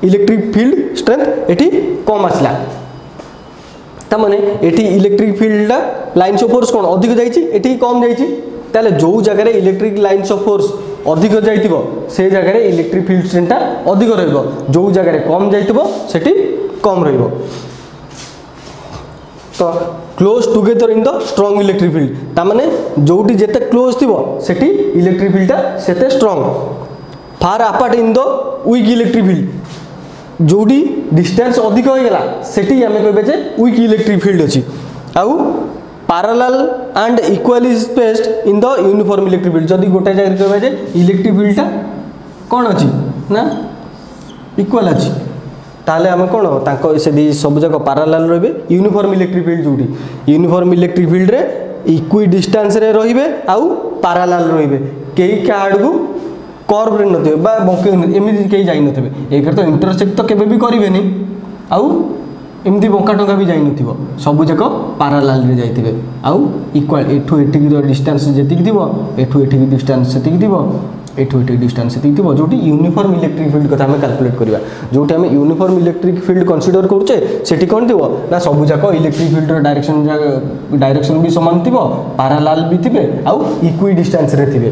electric field strength এটি কম আসলা তার মানে এটি ইলেকট্রিক ফিল্ডটা লাইন্স অফ ফোর্স কোণ অধিক যাইছি এটি কম যাইছি তাহলে ଯେଉଁ ଜାଗାରେ ଇଲେକ୍ଟ୍ରିକ୍ ଲାଇନ୍ସ ଅଫ୍ ଫୋର୍ସ ଅଧିକ ଯାଇଥିବ ସେ ଜାଗାରେ ଇଲେକ୍ଟ୍ରିକ୍ ଫିଲ୍ଡ ଷ୍ଟ୍ରେନ୍ଥଟା ଅଧିକ ରହିବ। ଯେଉଁ ଜାଗାରେ କମ୍ ଯାଇଥିବ ସେଠି କମ୍ ରହିବ। ତ close together in the strong electric field ତାମାନେ ଯେଉଁଠି ଯେତେ କ୍ଲୋଜ୍ ଥିବ ସେଠି ଇଲେକ୍ଟ୍ରିକ୍ ଫିଲ୍ଡଟା ସେତେ strong far apart in the weak electric field ଯେଉଁଠି ଡିଷ୍ଟାନ୍ସ ଅଧିକ ହୋଇଗଲା ସେଠି ଆମେ କହିବା ଯେ ୱିକ୍ ଇଲେକ୍ଟ୍ରିକ୍ ଫିଲ୍ଡ ଅଛି। ଆଉ parallel and equally spaced in the uniform electric field. ଯଦି ଗୋଟେ ଜାଗାରେ କହିବା ଯେ ଇଲେକ୍ଟ୍ରିକ୍ ଫିଲ୍ଡଟା କ'ଣ ଅଛି? ନା? ଇକ୍ୱାଲ୍ ଅଛି। ତାହେଲେ ଆମେ କ'ଣ ତାଙ୍କ ସେଠି ସବୁ ଯାକ ପାରାଲାଲ ରହିବେ ୟୁନିଫର୍ମ ଇଲେକ୍ଟ୍ରିକ୍ ଫିଲ୍ଡ ଯେଉଁଠି ୟୁନିଫର୍ମ ଇଲେକ୍ଟ୍ରିକ୍ ଫିଲ୍ଡରେ ଇକ୍ୱି ଡିଷ୍ଟାନ୍ସରେ ରହିବେ ଆଉ ପାରାଲାଲ ରହିବେ କେହି କାହା ଆଡ଼କୁ କର୍ଭରେ ନଥିବେ ବା ବଙ୍କେଇ ଏମିତି କେହି ଯାଇନଥିବେ। ଏକରେ ତ ଇଣ୍ଟରସେକ୍ଟ ତ କେବେ ବି କରିବେନି। ଆଉ ଏମିତି ବଙ୍କା ଟଙ୍କା ବି ଯାଇନଥିବ। ସବୁଯାକ ପାରାଲାଲରେ ଯାଇଥିବେ। ଆଉ ଇକ୍ୱାଲ୍ ଏଠୁ ଏଠିକି ଡିଷ୍ଟାନ୍ସ ଯେତିକି ଥିବ ଏଠୁ ଏଠିକି ଡିଷ୍ଟାନ୍ସ ସେତିକି ଥିବ ଏଠୁ ଏଠିକି ଡିଷ୍ଟାନ୍ସ ସେତିକି ଥିବ। ଯେଉଁଠି ୟୁନିଫର୍ମ ଇଲେକ୍ଟ୍ରିକ୍ ଫିଲ୍ଡ କଥା ଆମେ କାଲକୁଲେଟ୍ କରିବା। ଯେଉଁଠି ଆମେ ୟୁନିଫର୍ମ ଇଲେକ୍ଟ୍ରିକ୍ ଫିଲ୍ଡ କନସିଡର କରୁଛେ ସେଠି କ'ଣ ଥିବ? ନା ସବୁଯାକ ଇଲେକ୍ଟ୍ରିକ୍ ଫିଲ୍ଡର ଡାଇରେକ୍ସନ୍ ଡାଇରେକ୍ସନ୍ ବି ସମାନ ଥିବ ପାରାଲାଲ ବି ଥିବେ ଆଉ ଇକ୍ୱି ଡିଷ୍ଟାନ୍ସରେ ଥିବେ।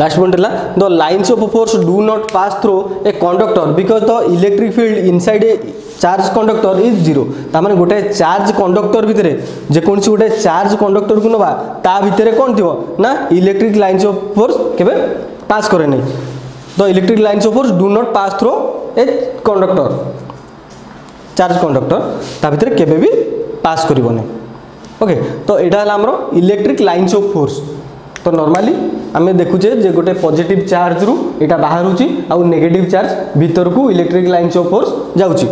Last point ହେଲା the lines of force do not pass through a conductor because the electric field inside a charge conductor is zero. ତାମାନେ ଗୋଟେ ଚାର୍ଜ କଣ୍ଡକ୍ଟର ଭିତରେ ଯେକୌଣସି ଗୋଟେ ଚାର୍ଜ କଣ୍ଡକ୍ଟରକୁ ନେବା ତା ଭିତରେ କ'ଣ ଥିବ ନା ଇଲେକ୍ଟ୍ରିକ୍ ଲାଇନ୍ସ ଅଫ୍ ଫୋର୍ସ କେବେ ପାସ୍ କରେ ନାହିଁ ତ electric lines of force do not pass through a conductor charge conductor ତା ଭିତରେ କେବେ ବି ପାସ୍ କରିବନି ଓକେ ତ ଏଇଟା ହେଲା ଆମର ଇଲେକ୍ଟ୍ରିକ୍ ଲାଇନ୍ସ ଅଫ୍ ଫୋର୍ସ ତ ନର୍ମାଲି ଆମେ ଦେଖୁଛେ ଯେ ଗୋଟେ ପଜିଟିଭ୍ ଚାର୍ଜରୁ ଏଇଟା ବାହାରୁଛି ଆଉ ନେଗେଟିଭ୍ ଚାର୍ଜ ଭିତରକୁ ଇଲେକ୍ଟ୍ରିକ୍ ଲାଇନ୍ସ ଅଫ୍ ଫୋର୍ସ ଯାଉଛି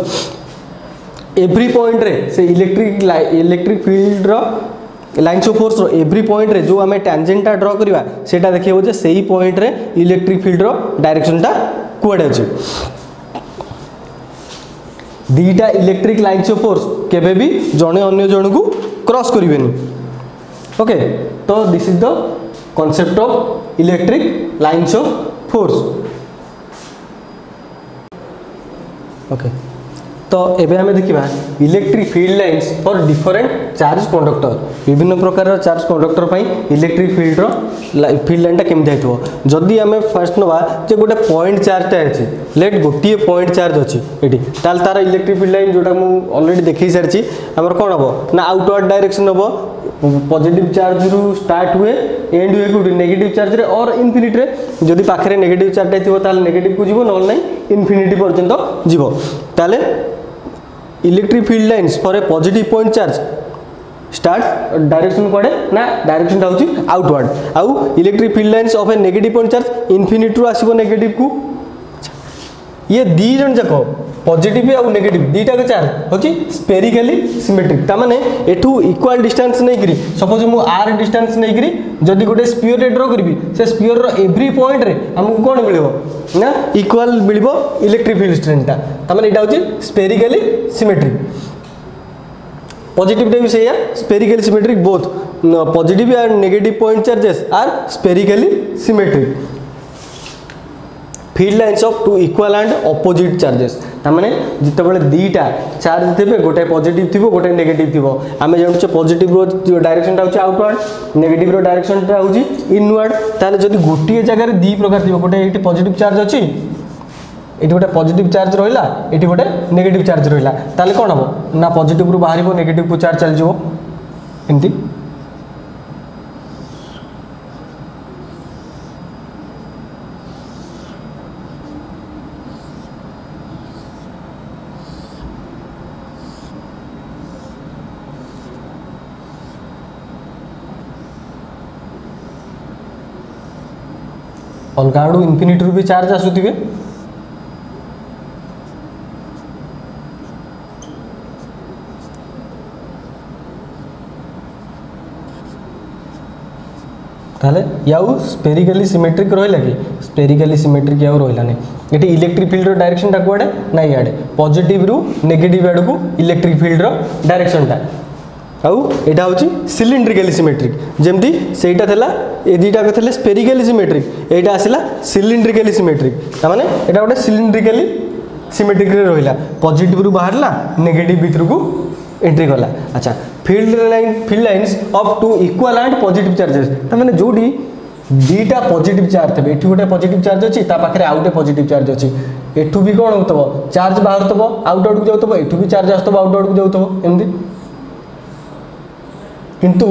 ଏଭ୍ରି ପଏଣ୍ଟରେ ସେ ଇଲେକ୍ଟ୍ରିକ୍ ଇଲେକ୍ଟ୍ରିକ୍ ଫିଲ୍ଡର ଲାଇନ୍ସ ଅଫ୍ ଫୋର୍ସର ଏଭ୍ରି ପଏଣ୍ଟରେ ଯେଉଁ ଆମେ ଟ୍ୟାଞ୍ଜେଣ୍ଟଟା ଡ୍ର କରିବା ସେଇଟା ଦେଖିବ ଯେ ସେଇ ପଏଣ୍ଟରେ ଇଲେକ୍ଟ୍ରିକ୍ ଫିଲ୍ଡର ଡାଇରେକ୍ସନଟା କୁଆଡ଼େ ଅଛି ଦୁଇଟା ଇଲେକ୍ଟ୍ରିକ୍ ଲାଇନ୍ସ ଅଫ୍ ଫୋର୍ସ କେବେ ବି ଜଣେ ଅନ୍ୟ ଜଣକୁ କ୍ରସ୍ କରିବେନି ଓକେ ତ this is the concept of electric lines of force okay ତ ଏବେ ଆମେ ଦେଖିବା electric field lines for different charge conductor ବିଭିନ୍ନ ପ୍ରକାରର ଚାର୍ଜ କଣ୍ଡକ୍ଟର ପାଇଁ ଇଲେକ୍ଟ୍ରିକ୍ ଫିଲ୍ଡର ଫିଲ୍ଡ ଲାଇନ୍ଟା କେମିତି ହେଇଥିବ? ଯଦି ଆମେ ଫାର୍ଷ୍ଟ ନେବା ଯେ ଗୋଟେ ପଏଣ୍ଟ ଚାର୍ଜଟା ଅଛି ଲେଟ୍ ଗୋଟିଏ ପଏଣ୍ଟ ଚାର୍ଜ ଅଛି ଏଠି ତାହେଲେ ତାର ଇଲେକ୍ଟ୍ରିକ୍ ଫିଲ୍ଡ ଲାଇନ୍ ଯେଉଁଟା ମୁଁ ଅଲରେଡ଼ି ଦେଖେଇ ସାରିଛି ଆମର କ'ଣ ହେବ? ନା ଆଉଟୱାର୍ଡ଼ ଡାଇରେକ୍ସନ୍ ହେବ ପଜିଟିଭ୍ ଚାର୍ଜରୁ ଷ୍ଟାର୍ଟ ହୁଏ ଏଣ୍ଡ ହୁଏ କେଉଁଠି? ନେଗେଟିଭ୍ ଚାର୍ଜରେ ଅର୍ ଇନଫିନିଟିରେ ଯଦି ପାଖରେ ନେଗେଟିଭ୍ ଚାର୍ଜଟା ଥିବ ତାହେଲେ ନେଗେଟିଭକୁ ଯିବ ନହେଲେ electric field lines for a positive point charge starts direction kuade na direction ta hochi outward au electric field lines of a negative point charge infinity ru asibo negative ku ये दीजन जाक पजिटिव आगेटिव दुटा के चार्ज हूँ स्पेरिकाली सीमेट्रिक मैंने इक्वाल डिस्टास् नहीं सपोज़ मुझ आर डिस्टास् नहीं जदि गोटे स्पीयर ड्र करी, से स्पीयर रव्री पॉइंट आमको कौन मिल इक्वाल मिल इलेक्ट्रिक फिल्ड स्ट्रेन्थटा तम मैंने यहाँ हूँ स्पेरिकाली सीमेट्रिक पजिट भी सही spherically symmetric both positive and negative point charges are spherically symmetric field lines of two equal and opposite charges তার মানে যেতবে দুইটা চার্জ থাকবে গোটায় পজিটিভ থাকবে গোটায় নেগেটিভ থাকবে আমি জানুছে পজিটিভ ডাইরেকশনটা হচ্ছে আউটওয়ার্ড নেগেটিভর ডাইরেকশনটা হচ্ছে ইনওয়ার্ড তাহলে যদি গোটিয়ে জায়গায় দুই প্রকার থাকবে গোটে এইটি পজিটিভ চার্জ অছি এটি গোটে পজিটিভ চার্জ রহিলা এটি গোটে নেগেটিভ চার্জ রহিলা তাহলে কোণ হব? না পজিটিভ্রু বাহার নেগেটিভ চার্জ চালিযোগ এমতি? अलग आड़ इनफिनिट रू भी चार्ज आसुवे ताले या स्पेरिकाली सीमेट्रिक रहा कि स्पेरिकाली सीमेट्रिक आउ रही ये इलेक्ट्रिक फिल्ड रायरेक्शन टाक आड़े ना इे पजिट्रु नेगेटिव आड़ को इलेक्ट्रिक फिल्ड रायरेक्शन टाइम ଆଉ ଏଇଟା ହେଉଛି ସିଲିଣ୍ଡ୍ରିକାଲି ସିମେଟ୍ରିକ୍ ଯେମିତି ସେଇଟା ଥିଲା ଏ ଦୁଇଟାକ ଥିଲେ ସ୍ପେରିକାଲି ସିମେଟ୍ରିକ୍ ଏଇଟା ଆସିଲା ସିଲିଣ୍ଡ୍ରିକାଲି ସିମେଟ୍ରିକ୍ ତାମାନେ ଏଇଟା ଗୋଟେ ସିଲିଣ୍ଡ୍ରିକାଲି ସିମେଟ୍ରିକ୍ରେ ରହିଲା। ପଜିଟିଭ୍ରୁ ବାହାରିଲା ନେଗେଟିଭ୍ ଭିତରକୁ ଏଣ୍ଟ୍ରି କଲା। ଆଚ୍ଛା field line field lines of two equal and positive charges ତାମାନେ ଯେଉଁଠି ଦୁଇଟା ପଜିଟିଭ୍ ଚାର୍ଜ ଥିବେ ଏଠି ଗୋଟେ ପଜିଟିଭ୍ ଚାର୍ଜ ଅଛି ତା ପାଖରେ ଆଉ ଗୋଟେ ପଜିଟିଭ୍ ଚାର୍ଜ ଅଛି। ଏଠୁ ବି କ'ଣ ହେଉଥିବ? ଚାର୍ଜ ବାହାରୁଥିବ ଆଉଟ୍ ଆଡ଼କୁ ଯାଉଥିବ ଏଠୁ ବି ଚାର୍ଜ ଆସୁଥିବ ଆଉଟ୍ ଆଡ଼କୁ ଯାଉଥିବ। ଏମିତି। কিন্তু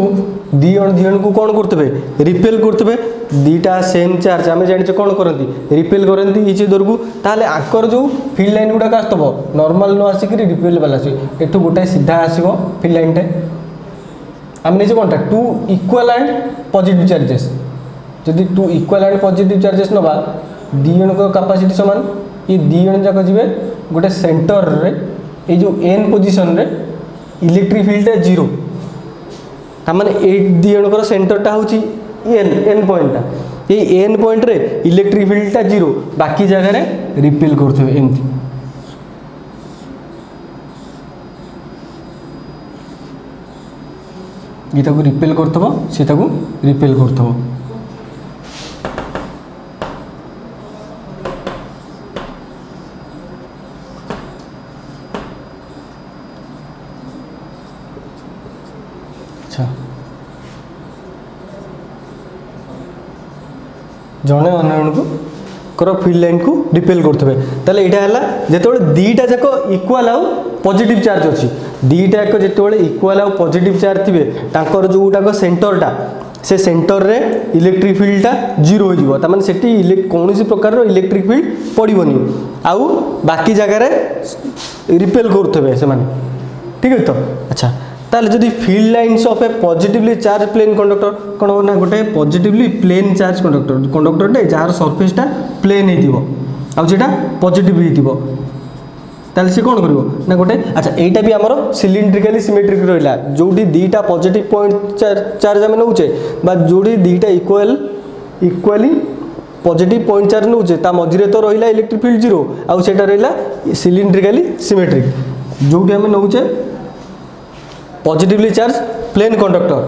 ଦୁଇ ଜଣ ଦୁଇ ଜଣକୁ କ'ଣ କରୁଥିବେ ରିପେଲ୍ କରୁଥିବେ ଦୁଇଟା ସେମ୍ ଚାର୍ଜ ଆମେ ଜାଣିଛେ କ'ଣ କରନ୍ତି ରିପେଲ୍ କରନ୍ତି ଇଚ୍ ଦୂରକୁ ତାହେଲେ ଆଙ୍କର ଯେଉଁ ଫିଲ୍ଡ ଲାଇନ୍ ଗୁଡ଼ାକ ଆସୁଥିବ ନର୍ମାଲ୍ ନ ଆସିକିରି ରିପେଲ୍ ବାଲା ଆସିବ ଏଠୁ ଗୋଟାଏ ସିଧା ଆସିବ ଫିଲ୍ଡ ଲାଇନ୍ଟେ ଆମେ ନେଇଛେ କ'ଣଟା two equal and positive charges ଯଦି two equal and positive charges ନେବା ଦୁଇ ଜଣଙ୍କ କାପାସିଟି ସମାନ ଇଏ ଦୁଇ ଜଣ ଯାକ ଯିବେ ଗୋଟେ ସେଣ୍ଟରରେ ଏଇ ଯେଉଁ ଏନ୍ ପୋଜିସନ୍ରେ ଇଲେକ୍ଟ୍ରିକ୍ ଫିଲ୍ଡଟା ଜିରୋ ତାମାନେ ଏଇ ଦୁଇ ଜଣଙ୍କର ସେଣ୍ଟରଟା ହେଉଛି ଏନ୍ ଏନ୍ ପଏଣ୍ଟଟା ଏଇ ଏନ୍ ପଏଣ୍ଟରେ ଇଲେକ୍ଟ୍ରିକ୍ ଫିଲ୍ଡଟା ଜିରୋ ବାକି ଜାଗାରେ ରିପେଲ୍ କରୁଥିବେ ଏମିତି। ଇଏ ତାକୁ ରିପେଲ୍ କରୁଥିବ ସେ ତାକୁ ରିପେଲ୍ ଜଣେ ଅନ୍ୟ ଜଣକୁ ଙ୍କର ଫିଲ୍ଡ ଲାଇନ୍କୁ ରିପେଲ୍ କରୁଥିବେ। ତାହେଲେ ଏଇଟା ହେଲା ଯେତେବେଳେ ଦୁଇଟା ଯାକ ଇକ୍ୱାଲ୍ ଆଉ ପଜିଟିଭ୍ ଚାର୍ଜ ଅଛି ଦୁଇଟା ଯାକ ଯେତେବେଳେ ଇକ୍ୱାଲ୍ ଆଉ ପଜିଟିଭ୍ ଚାର୍ଜ ଥିବେ ତାଙ୍କର ଯେଉଁଗୁଡ଼ାକ ସେଣ୍ଟରଟା ସେ ସେଣ୍ଟରରେ ଇଲେକ୍ଟ୍ରିକ୍ ଫିଲ୍ଡଟା ଜିରୋ ହୋଇଯିବ। ତାମାନେ ସେଠି କୌଣସି ପ୍ରକାରର ଇଲେକ୍ଟ୍ରିକ୍ ଫିଲ୍ଡ ପଡ଼ିବନି। ଆଉ ବାକି ଜାଗାରେ ରିପେଲ୍ କରୁଥିବେ ସେମାନେ। ଠିକ୍ ଅଛି ତ? ଆଚ୍ଛା। তাহলে যদি field lines of a positively charge plane conductor কোণ হব না গোটে পজিটিভলি প্লেন চার্জ কন্ডক্টর কন্ডক্টরটে যার সরফেসটা প্লেন হয়েছিল যেটা পজিটিভ হয়েছিল তাহলে সে কোণ করব না গোটে আচ্ছা এইটা বি আমার সিলিন্ড্রিকালি সিমেট্রিক রহিলা যেটি দুইটা পজিটিভ পয়েন্ট চার্জ আমি নেউছে বা যেটি দুইটা equal equally positive point charge নেউছে তা মঝিরে তো রহিলা ইলেকট্রিক ফিল্ড জিরো আউ সেটা রহিলা সিলিন্ড্রিকালি সিমেট্রিক যেটি আমি নেউছে পজিটিভলি চার্জ প্লেন কন্ডক্টর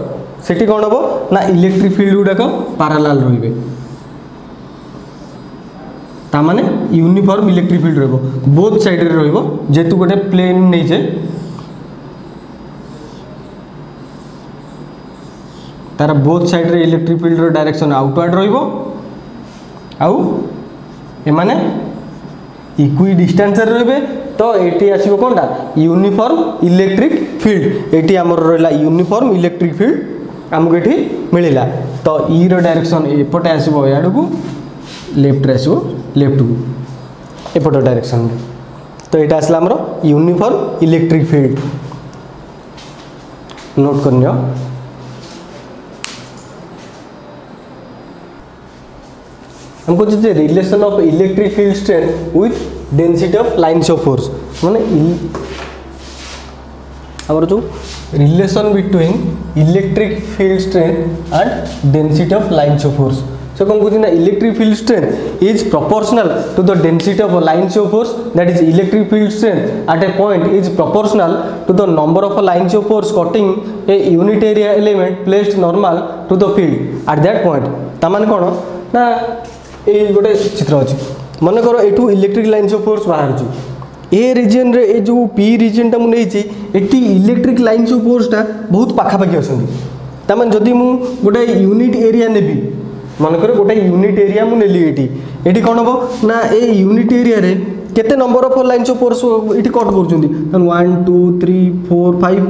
সেটি କ'ଣ ହେବ ନା ଇଲେକ୍ଟ୍ରିକ୍ ଫିଲ୍ଡ ଗୁଡ଼ାକ ପାରାଲାଲ ରହିବେ ତା ମାନେ ୟୁନିଫର୍ମ ଇଲେକ୍ଟ୍ରିକ୍ ଫିଲ୍ଡ ରହିବ ବୋଥ୍ ସାଇଡ଼୍ରେ ରହିବ ଯେହେତୁ ଗୋଟେ ପ୍ଲେନ୍ ନେଇଛେ ତାର ବୋଥ୍ ସାଇଡ଼୍ରେ ଇଲେକ୍ଟ୍ରିକ୍ ଫିଲ୍ଡର ଡାଇରେକ୍ସନ୍ ଆଉଟୱାର୍ଡ଼ ରହିବ ଆଉ ଏମାନେ ଇକ୍ୱି ଡିଷ୍ଟାନ୍ସରେ ରହିବେ तो ये आसो कौनटा यूनिफर्म इलेक्ट्रिक फिल्ड ये आम रहा यूनिफर्म इलेक्ट्रिक फिल्ड आमको ये मिलला तो इ डायरेक्शन एपटे आसो याड़क लेफ़्ट आसो लेफ़्ट को एपट डायरेक्शन तो ये आसला आमर यूनिफर्म इलेक्ट्रिक फिल्ड नोट कर हमको relation of electric field strength with density of lines of force মানে আমার যে relation between electric field strength and density of lines of force সে কম কুছি না electric field strength is proportional to the density of lines of force that is electric field strength at a point is proportional to the number of lines of force cutting a unit area element placed normal to the field at that point তার মানে কোণ না, এই গোটে চিত্র অছে ମନେକର ଏଠୁ ଇଲେକ୍ଟ୍ରିକ୍ ଲାଇନ୍ସ ଅଫ୍ ଫୋର୍ସ ବାହାରୁଛି ଏ ରିଜିଅନ୍ରେ ଏ ଯେଉଁ ପି ରିଜିଅନ୍ଟା ମୁଁ ନେଇଛି ଏଠି ଇଲେକ୍ଟ୍ରିକ୍ ଲାଇନ୍ସ ଅଫ୍ ଫୋର୍ସଟା ବହୁତ ପାଖାପାଖି ଅଛନ୍ତି ତାମାନେ ଯଦି ମୁଁ ଗୋଟେ ୟୁନିଟ୍ ଏରିଆ ନେବି ମନେକର ଗୋଟେ ୟୁନିଟ୍ ଏରିଆ ମୁଁ ନେଲି ଏଠି ଏଠି କ'ଣ ହେବ ନା ଏ ୟୁନିଟ୍ ଏରିଆରେ କେତେ number of lines of force ଏଠି କଟ୍ କରୁଛନ୍ତି one two three four five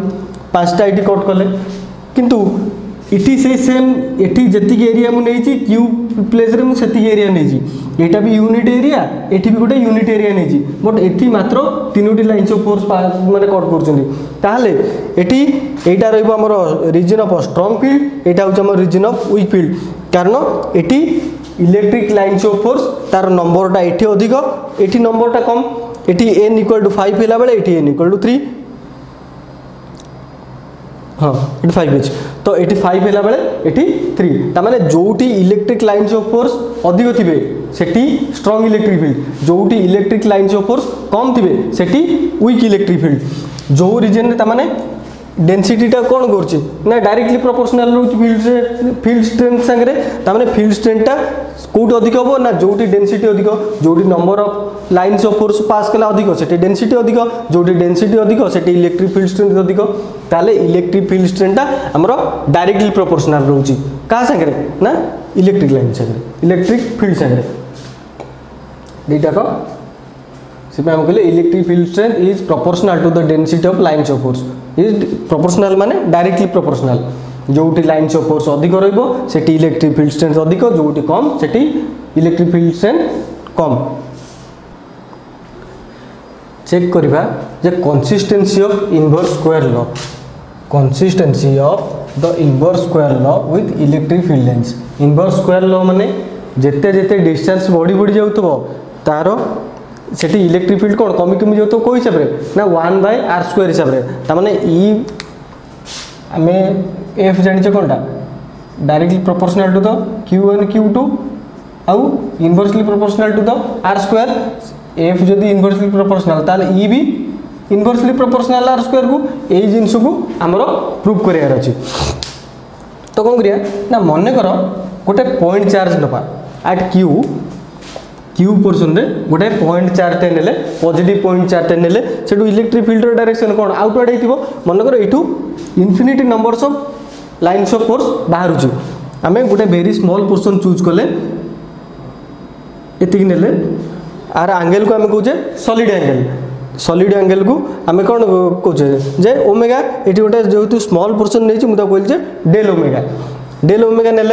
ପାଞ୍ଚଟା ଏଠି କଟ୍ କଲେ କିନ୍ତୁ इटी से सेम एटी जी एरिया मुझे क्यू प्लेस मुझे एरिया नहीं यहाँ भी यूनिट एरिया ये भी गोटे यूनिट एरिया नहीं बट ये मात्र तीनो लाइन्स মানে কট मैंने তাহলে এটি এইটা রহব আমার রিজন অফ স্ট্রং ফিল্ড এটা হচ্ছে আমার রিজন অফ উইক ফিল্ড কারণ এটি ইলেকট্রিক লাইন অফ ফোর্স তার নম্বরটা এটি অধিক এটি নম্বরটা কম এটি এন ইকুয়াল টু ফাইভ হলাবেলে এটি এন ইকুয়াল টু থ্রি হ্যাঁ এটি ফাইভ অছি তো এটি ফাইভ হল বেড়ে এটি থ্রি তার মানে যেটি ইলেকট্রিক লাইন্স অফ ফোর্স অধিক থাকবে সেটি স্ট্রং ইলেকট্রিক ফিল্ড যেটি ইলেকট্রিক লাইন্স অফ ফোর্স কম থাকবে সেটি উইক ইলেকট্রিক ফিল্ড जो रिजन तार ତାମାନେ ଡେନ୍ସିଟିଟା କ'ଣ କରୁଛି? ନା ଡାଇରେକ୍ଟଲି ପ୍ରପୋର୍ସନାଲ୍ ରହୁଛି ଫିଲ୍ଡରେ ଫିଲ୍ଡ ଷ୍ଟ୍ରେନ୍ଥ ସାଙ୍ଗରେ ତାମାନେ ଫିଲ୍ଡ ଷ୍ଟ୍ରେନ୍ଥଟା କେଉଁଠି ଅଧିକ ହେବ ନା ଯେଉଁଠି ଡେନ୍ସିଟି ଅଧିକ ଯେଉଁଠି number of lines of force pass କଲା ଅଧିକ ସେଠି ଡେନ୍ସିଟି ଅଧିକ ଯେଉଁଠି ଡେନ୍ସିଟି ଅଧିକ ସେଠି ଇଲେକ୍ଟ୍ରିକ୍ ଫିଲ୍ଡ ଷ୍ଟ୍ରେନ୍ଥ ଅଧିକ। ତାହେଲେ ଇଲେକ୍ଟ୍ରିକ୍ ଫିଲ୍ଡ ଷ୍ଟ୍ରେନ୍ଥଟା ଆମର ଡାଇରେକ୍ଟଲି ପ୍ରପୋର୍ସନାଲ୍ ରହୁଛି। କାହା ସାଙ୍ଗରେ? ନା ଇଲେକ୍ଟ୍ରିକ୍ ଲାଇନ୍ ସାଙ୍ଗରେ ଇଲେକ୍ଟ୍ରିକ୍ ଫିଲ୍ଡ ସାଙ୍ଗରେ। ଦୁଇଟାକ ସେଥିପାଇଁ ଆମେ କହିଲେ electric field strength is proportional to the density of lines of force is proportional ମାନେ ଡାଇରେକ୍ଟଲି ପ୍ରପୋର୍ସନାଲ୍ ଯେଉଁଠି ଲାଇନ୍ସ ଅଫ୍ ଫୋର୍ସ ଅଧିକ ରହିବ ସେଠି ଇଲେକ୍ଟ୍ରିକ୍ ଫିଲ୍ଡ ଷ୍ଟ୍ରେନ୍ଥ ଅଧିକ ଯେଉଁଠି କମ୍ ସେଠି ଇଲେକ୍ଟ୍ରିକ୍ ଫିଲ୍ଡ ଷ୍ଟ୍ରେନ୍ଥ କମ୍। ଚେକ୍ କରିବା ଯେ consistency of inverse square law consistency of the inverse square law with electric field lines inverse square law ମାନେ ଯେତେ ଯେତେ ଡିଷ୍ଟାନ୍ସ ବଢ଼ି ବଢ଼ି ଯାଉଥିବ ତାର সেটি ইলেকট্রিক ফিল্ড কোণ কমি কমি যাও কেউ হিসাবে? না ওয়ান বাই আর স্কোয়ার হিসাবে। তার মানে ই আমি এফ জানিছে কোনটা? Directly proportional to the q one q two আউ inversely proportional to the r square F যদি ইনভর্সলি প্রপোর্শনাল তাহলে ই বি ইনভর্সলি প্রপোর্শনাল আর স্কোয়ার কু এই জিনিসকু আমার প্রুভ করিবার আছে তো কম করিয়া না মনে কর গোটে পয়েন্ট চার্জ নেবা আট কিউ क्यू पर्सन गोटे पॉइंट चार चार्टे ने पजिट पॉइंट चार्टे ने इलेक्ट्रिक फिल्डर डायरेक्शन कौन? आउट आउट हो मनकर infinite numbers of lines of force बाहर आम गोटे भेरी स्मल पोर्सन चूज़ कले ये ने आर आंगेल को आम कौचे सलीड आंगेल सलीड आंगेल को आम कौन कौचे जे ओमेगा ये गोटे जेहेतु स्मल पोर्सन नहीं कहली डेल ओमेगा डेल ओमेगा ने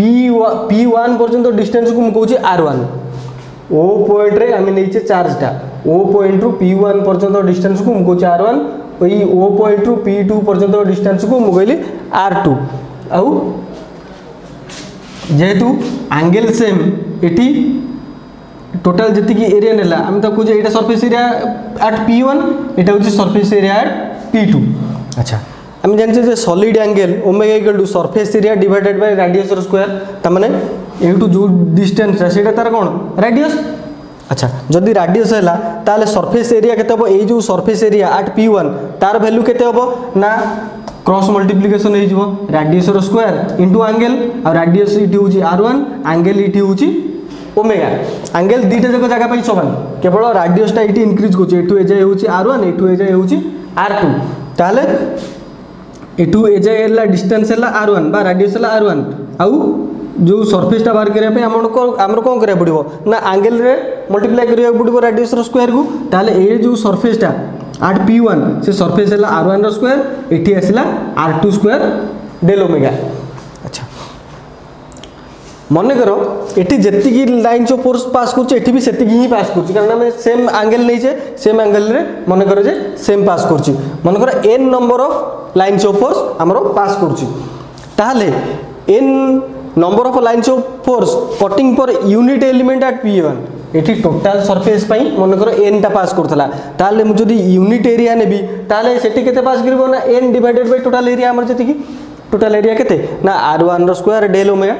পি পি ওয়ান পর্যন্ত ডিষ্টান্সকে মু কৌছি আর ওয়ান ও পয়েন্টরে আমি নেইছে চার্জটা ও পয়েন্ট রু পি ওয়ান পর্যন্ত ডিষ্টান্সকে মু কৌছি আর ওয়ান ওই ও পয়েন্ট রু পি টু পর্যন্ত ডিষ্টান্সকে মু কইলি আর টু আউ যেহেতু আঙ্গেল সেম এটি টোটাল যেতিকি এরিয়া নেলা আমি তাকে কৌছি এইটা surface area at P one এটা হচ্ছে surface area at P two আচ্ছা আমি জানছি যে solid angle omega equal to surface area divided by রাডিয়াসর square তার মানে এইটু যে ডিষ্টান্সটা সেটা তার কোণ রাডিয়াস আচ্ছা যদি রাডিয়াস হল তাহলে সরফেস এরিয়া কেতে হব এই যে surface area at P one তার ভ্যালু কেতে হব না ক্রস মল্টিপ্লিকেসন হয়ে যাব রাডিয়াসর স্কোয়ার ইন্টু আঙ্গেল আর রাডিয়াস এটি হচ্ছে আর ওয়ান আঙ্গেল এটি হচ্ছে ওমেগা আঙ্গেল দুইটা যাক জায়গা পাই সমান কেবল রাডিয়াসটা এটি ইনক্রিজ করছে এটু এ যায় হচ্ছে আর ওয়ান এটু এ যায় হচ্ছে আর টু তাহলে ଏଠୁ ଏଯାଏ ହେଲା ଡିଷ୍ଟାନ୍ସ ହେଲା ଆର୍ ୱାନ୍ ବା ରାଡ଼ିୟସ୍ ହେଲା ଆର୍ ୱାନ୍ ଆଉ ଯେଉଁ ସର୍ଫେସ୍ଟା ବାହାର କରିବା ପାଇଁ ଆମର କ'ଣ ଆମର କ'ଣ କରିବାକୁ ପଡ଼ିବ ନା ଆଙ୍ଗେଲରେ ମଲ୍ଟିପ୍ଲାଏ କରିବାକୁ ପଡ଼ିବ ରାଡ଼ିୟସ୍ର ସ୍କୋୟାରକୁ ତାହେଲେ ଏ ଯେଉଁ ସର୍ଫେସ୍ଟା ଆଟ୍ ପି ୱାନ୍ ସେ ସର୍ଫେସ୍ ହେଲା ଆର୍ ୱାନ୍ର ସ୍କୋୟାର ଏଠି ଆସିଲା ଆର୍ ଟୁ ସ୍କୋୟାର ଡେଲୋମେଗା মনেকর এটি যেতিকি লাইন অফ ফোর্স পাস করছে এটি বি সেতিকি হি পাস করছে কারণ আমি সেম আঙ্গেল নেইছে সেম আঙ্গেলরে মনেকর যে সেম পাস করছি মনেকর N number of lines of force আমার পাস করছি তাহলে N number of lines of force cutting for unit element at P one এটি টোটাল সরফেস পাই মনেকর এনটা পাস করুলা তাহলে মু যদি ইউনিট এরিয়া নেবি তাহলে সেটি কেতে পাস করব না N divided by total area আমার যেতিকি টোটাল এরিয়া কেতে না আর ওয়ানর স্কোয়ার ডেল ওমেগা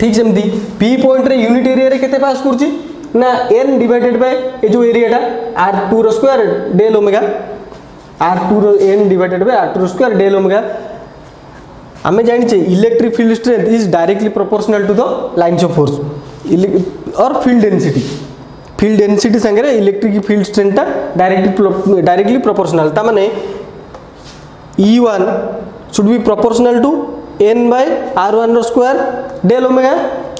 ठीक सेमती P point unit area pass कर ना एन डिवाइडेड बाय ये जो area R two रोयर del omega R two N divided by R two रोयर del omega आम जाने electric field strength is directly proportional to the lines of force और फील्ड डेनसीटी फील्ड डेनसीटी सागर इलेक्ट्रिक फील्ड स्ट्रेंथटा डायरेक्टली डायरेक्टली प्रोपोर्शनल ताने E one should be proportional to N by r one square del omega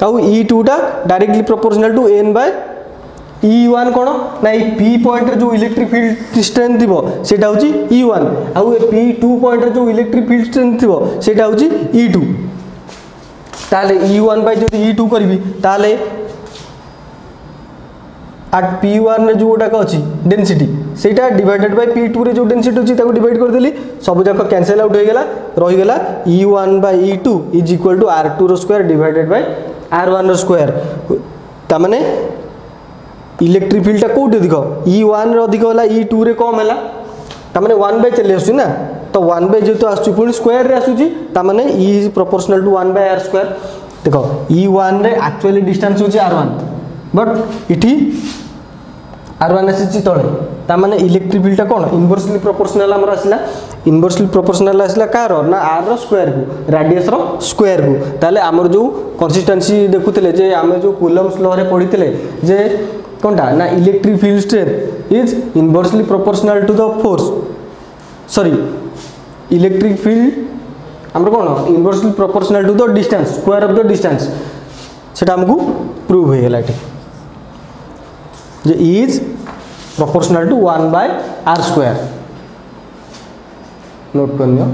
आउ इ टूटा directly proportional to N by E one कौन ना ये पी पॉइंट जो इलेक्ट्रिक फिल्ड स्ट्रेन्थ थी से हूँ वन आउ पी टू पॉइंट जो इलेक्ट्रिक फ़ील्ड स्ट्रेंथ थी से इ टू ताल इ वन बाय जो इ टू करी ଆଟ୍ ପି ୱାନ୍ରେ ଯେଉଁଗୁଡ଼ାକ ଅଛି ଡେନ୍ସିଟି ସେଇଟା ଡିଭାଇଡେଡ୍ ବାଇ ପି ଟୁରେ ଯେଉଁ ଡେନ୍ସିଟି ଅଛି, ତାକୁ ଡିଭାଇଡ଼ କରିଦେଲି ସବୁଯାକ କ୍ୟାନସେଲ୍ ଆଉଟ୍ ହୋଇଗଲା, ରହିଗଲା E one by E two is equal to r tour square divided by ଆର୍ ୱାନ୍ର ସ୍କୋୟାର ତାମାନେ ইলেকট্রিক ফিল্ডটা কোটি অধিক ই ওয়ান অধিক হল ই টু রে কম হল তার মানে ওয়ান বাই চালি আসুচি না তো ওয়ান বাই যেহেতু আসুচি পুঁ স্কোয়ারে আসুচি তার মানে E proportional to one by R square দেখ ই ওয়ান রে আকচুয়ালি ডিস্টান্স হচ্ছে আর ওয়ান বট ইটি আর ওয়ান আসিছি তলে তার মানে ইলেকট্রিক বিলটা কোণ ইনভর্সলি প্রপোর্সনাল আমার আসলা ইনভর্সলি প্রপোর্সনাল আসলা কার না আর স্কোয়ার কু রাডিয়াসর স্কোয়ার কু তাহলে আমার যে কনসিস্টেন্সি দেখুলে যে আমি যে কুলমস লরে পড়িলে যে কোনটা না electric field strength is inversely proportional to the force sorry electric field আমার কোণ inversely proportional to the distance square of the distance সেটা আমাকে প্রুভ হয়ে গেল ঠিক जे is proportional to one by r square note कर लिया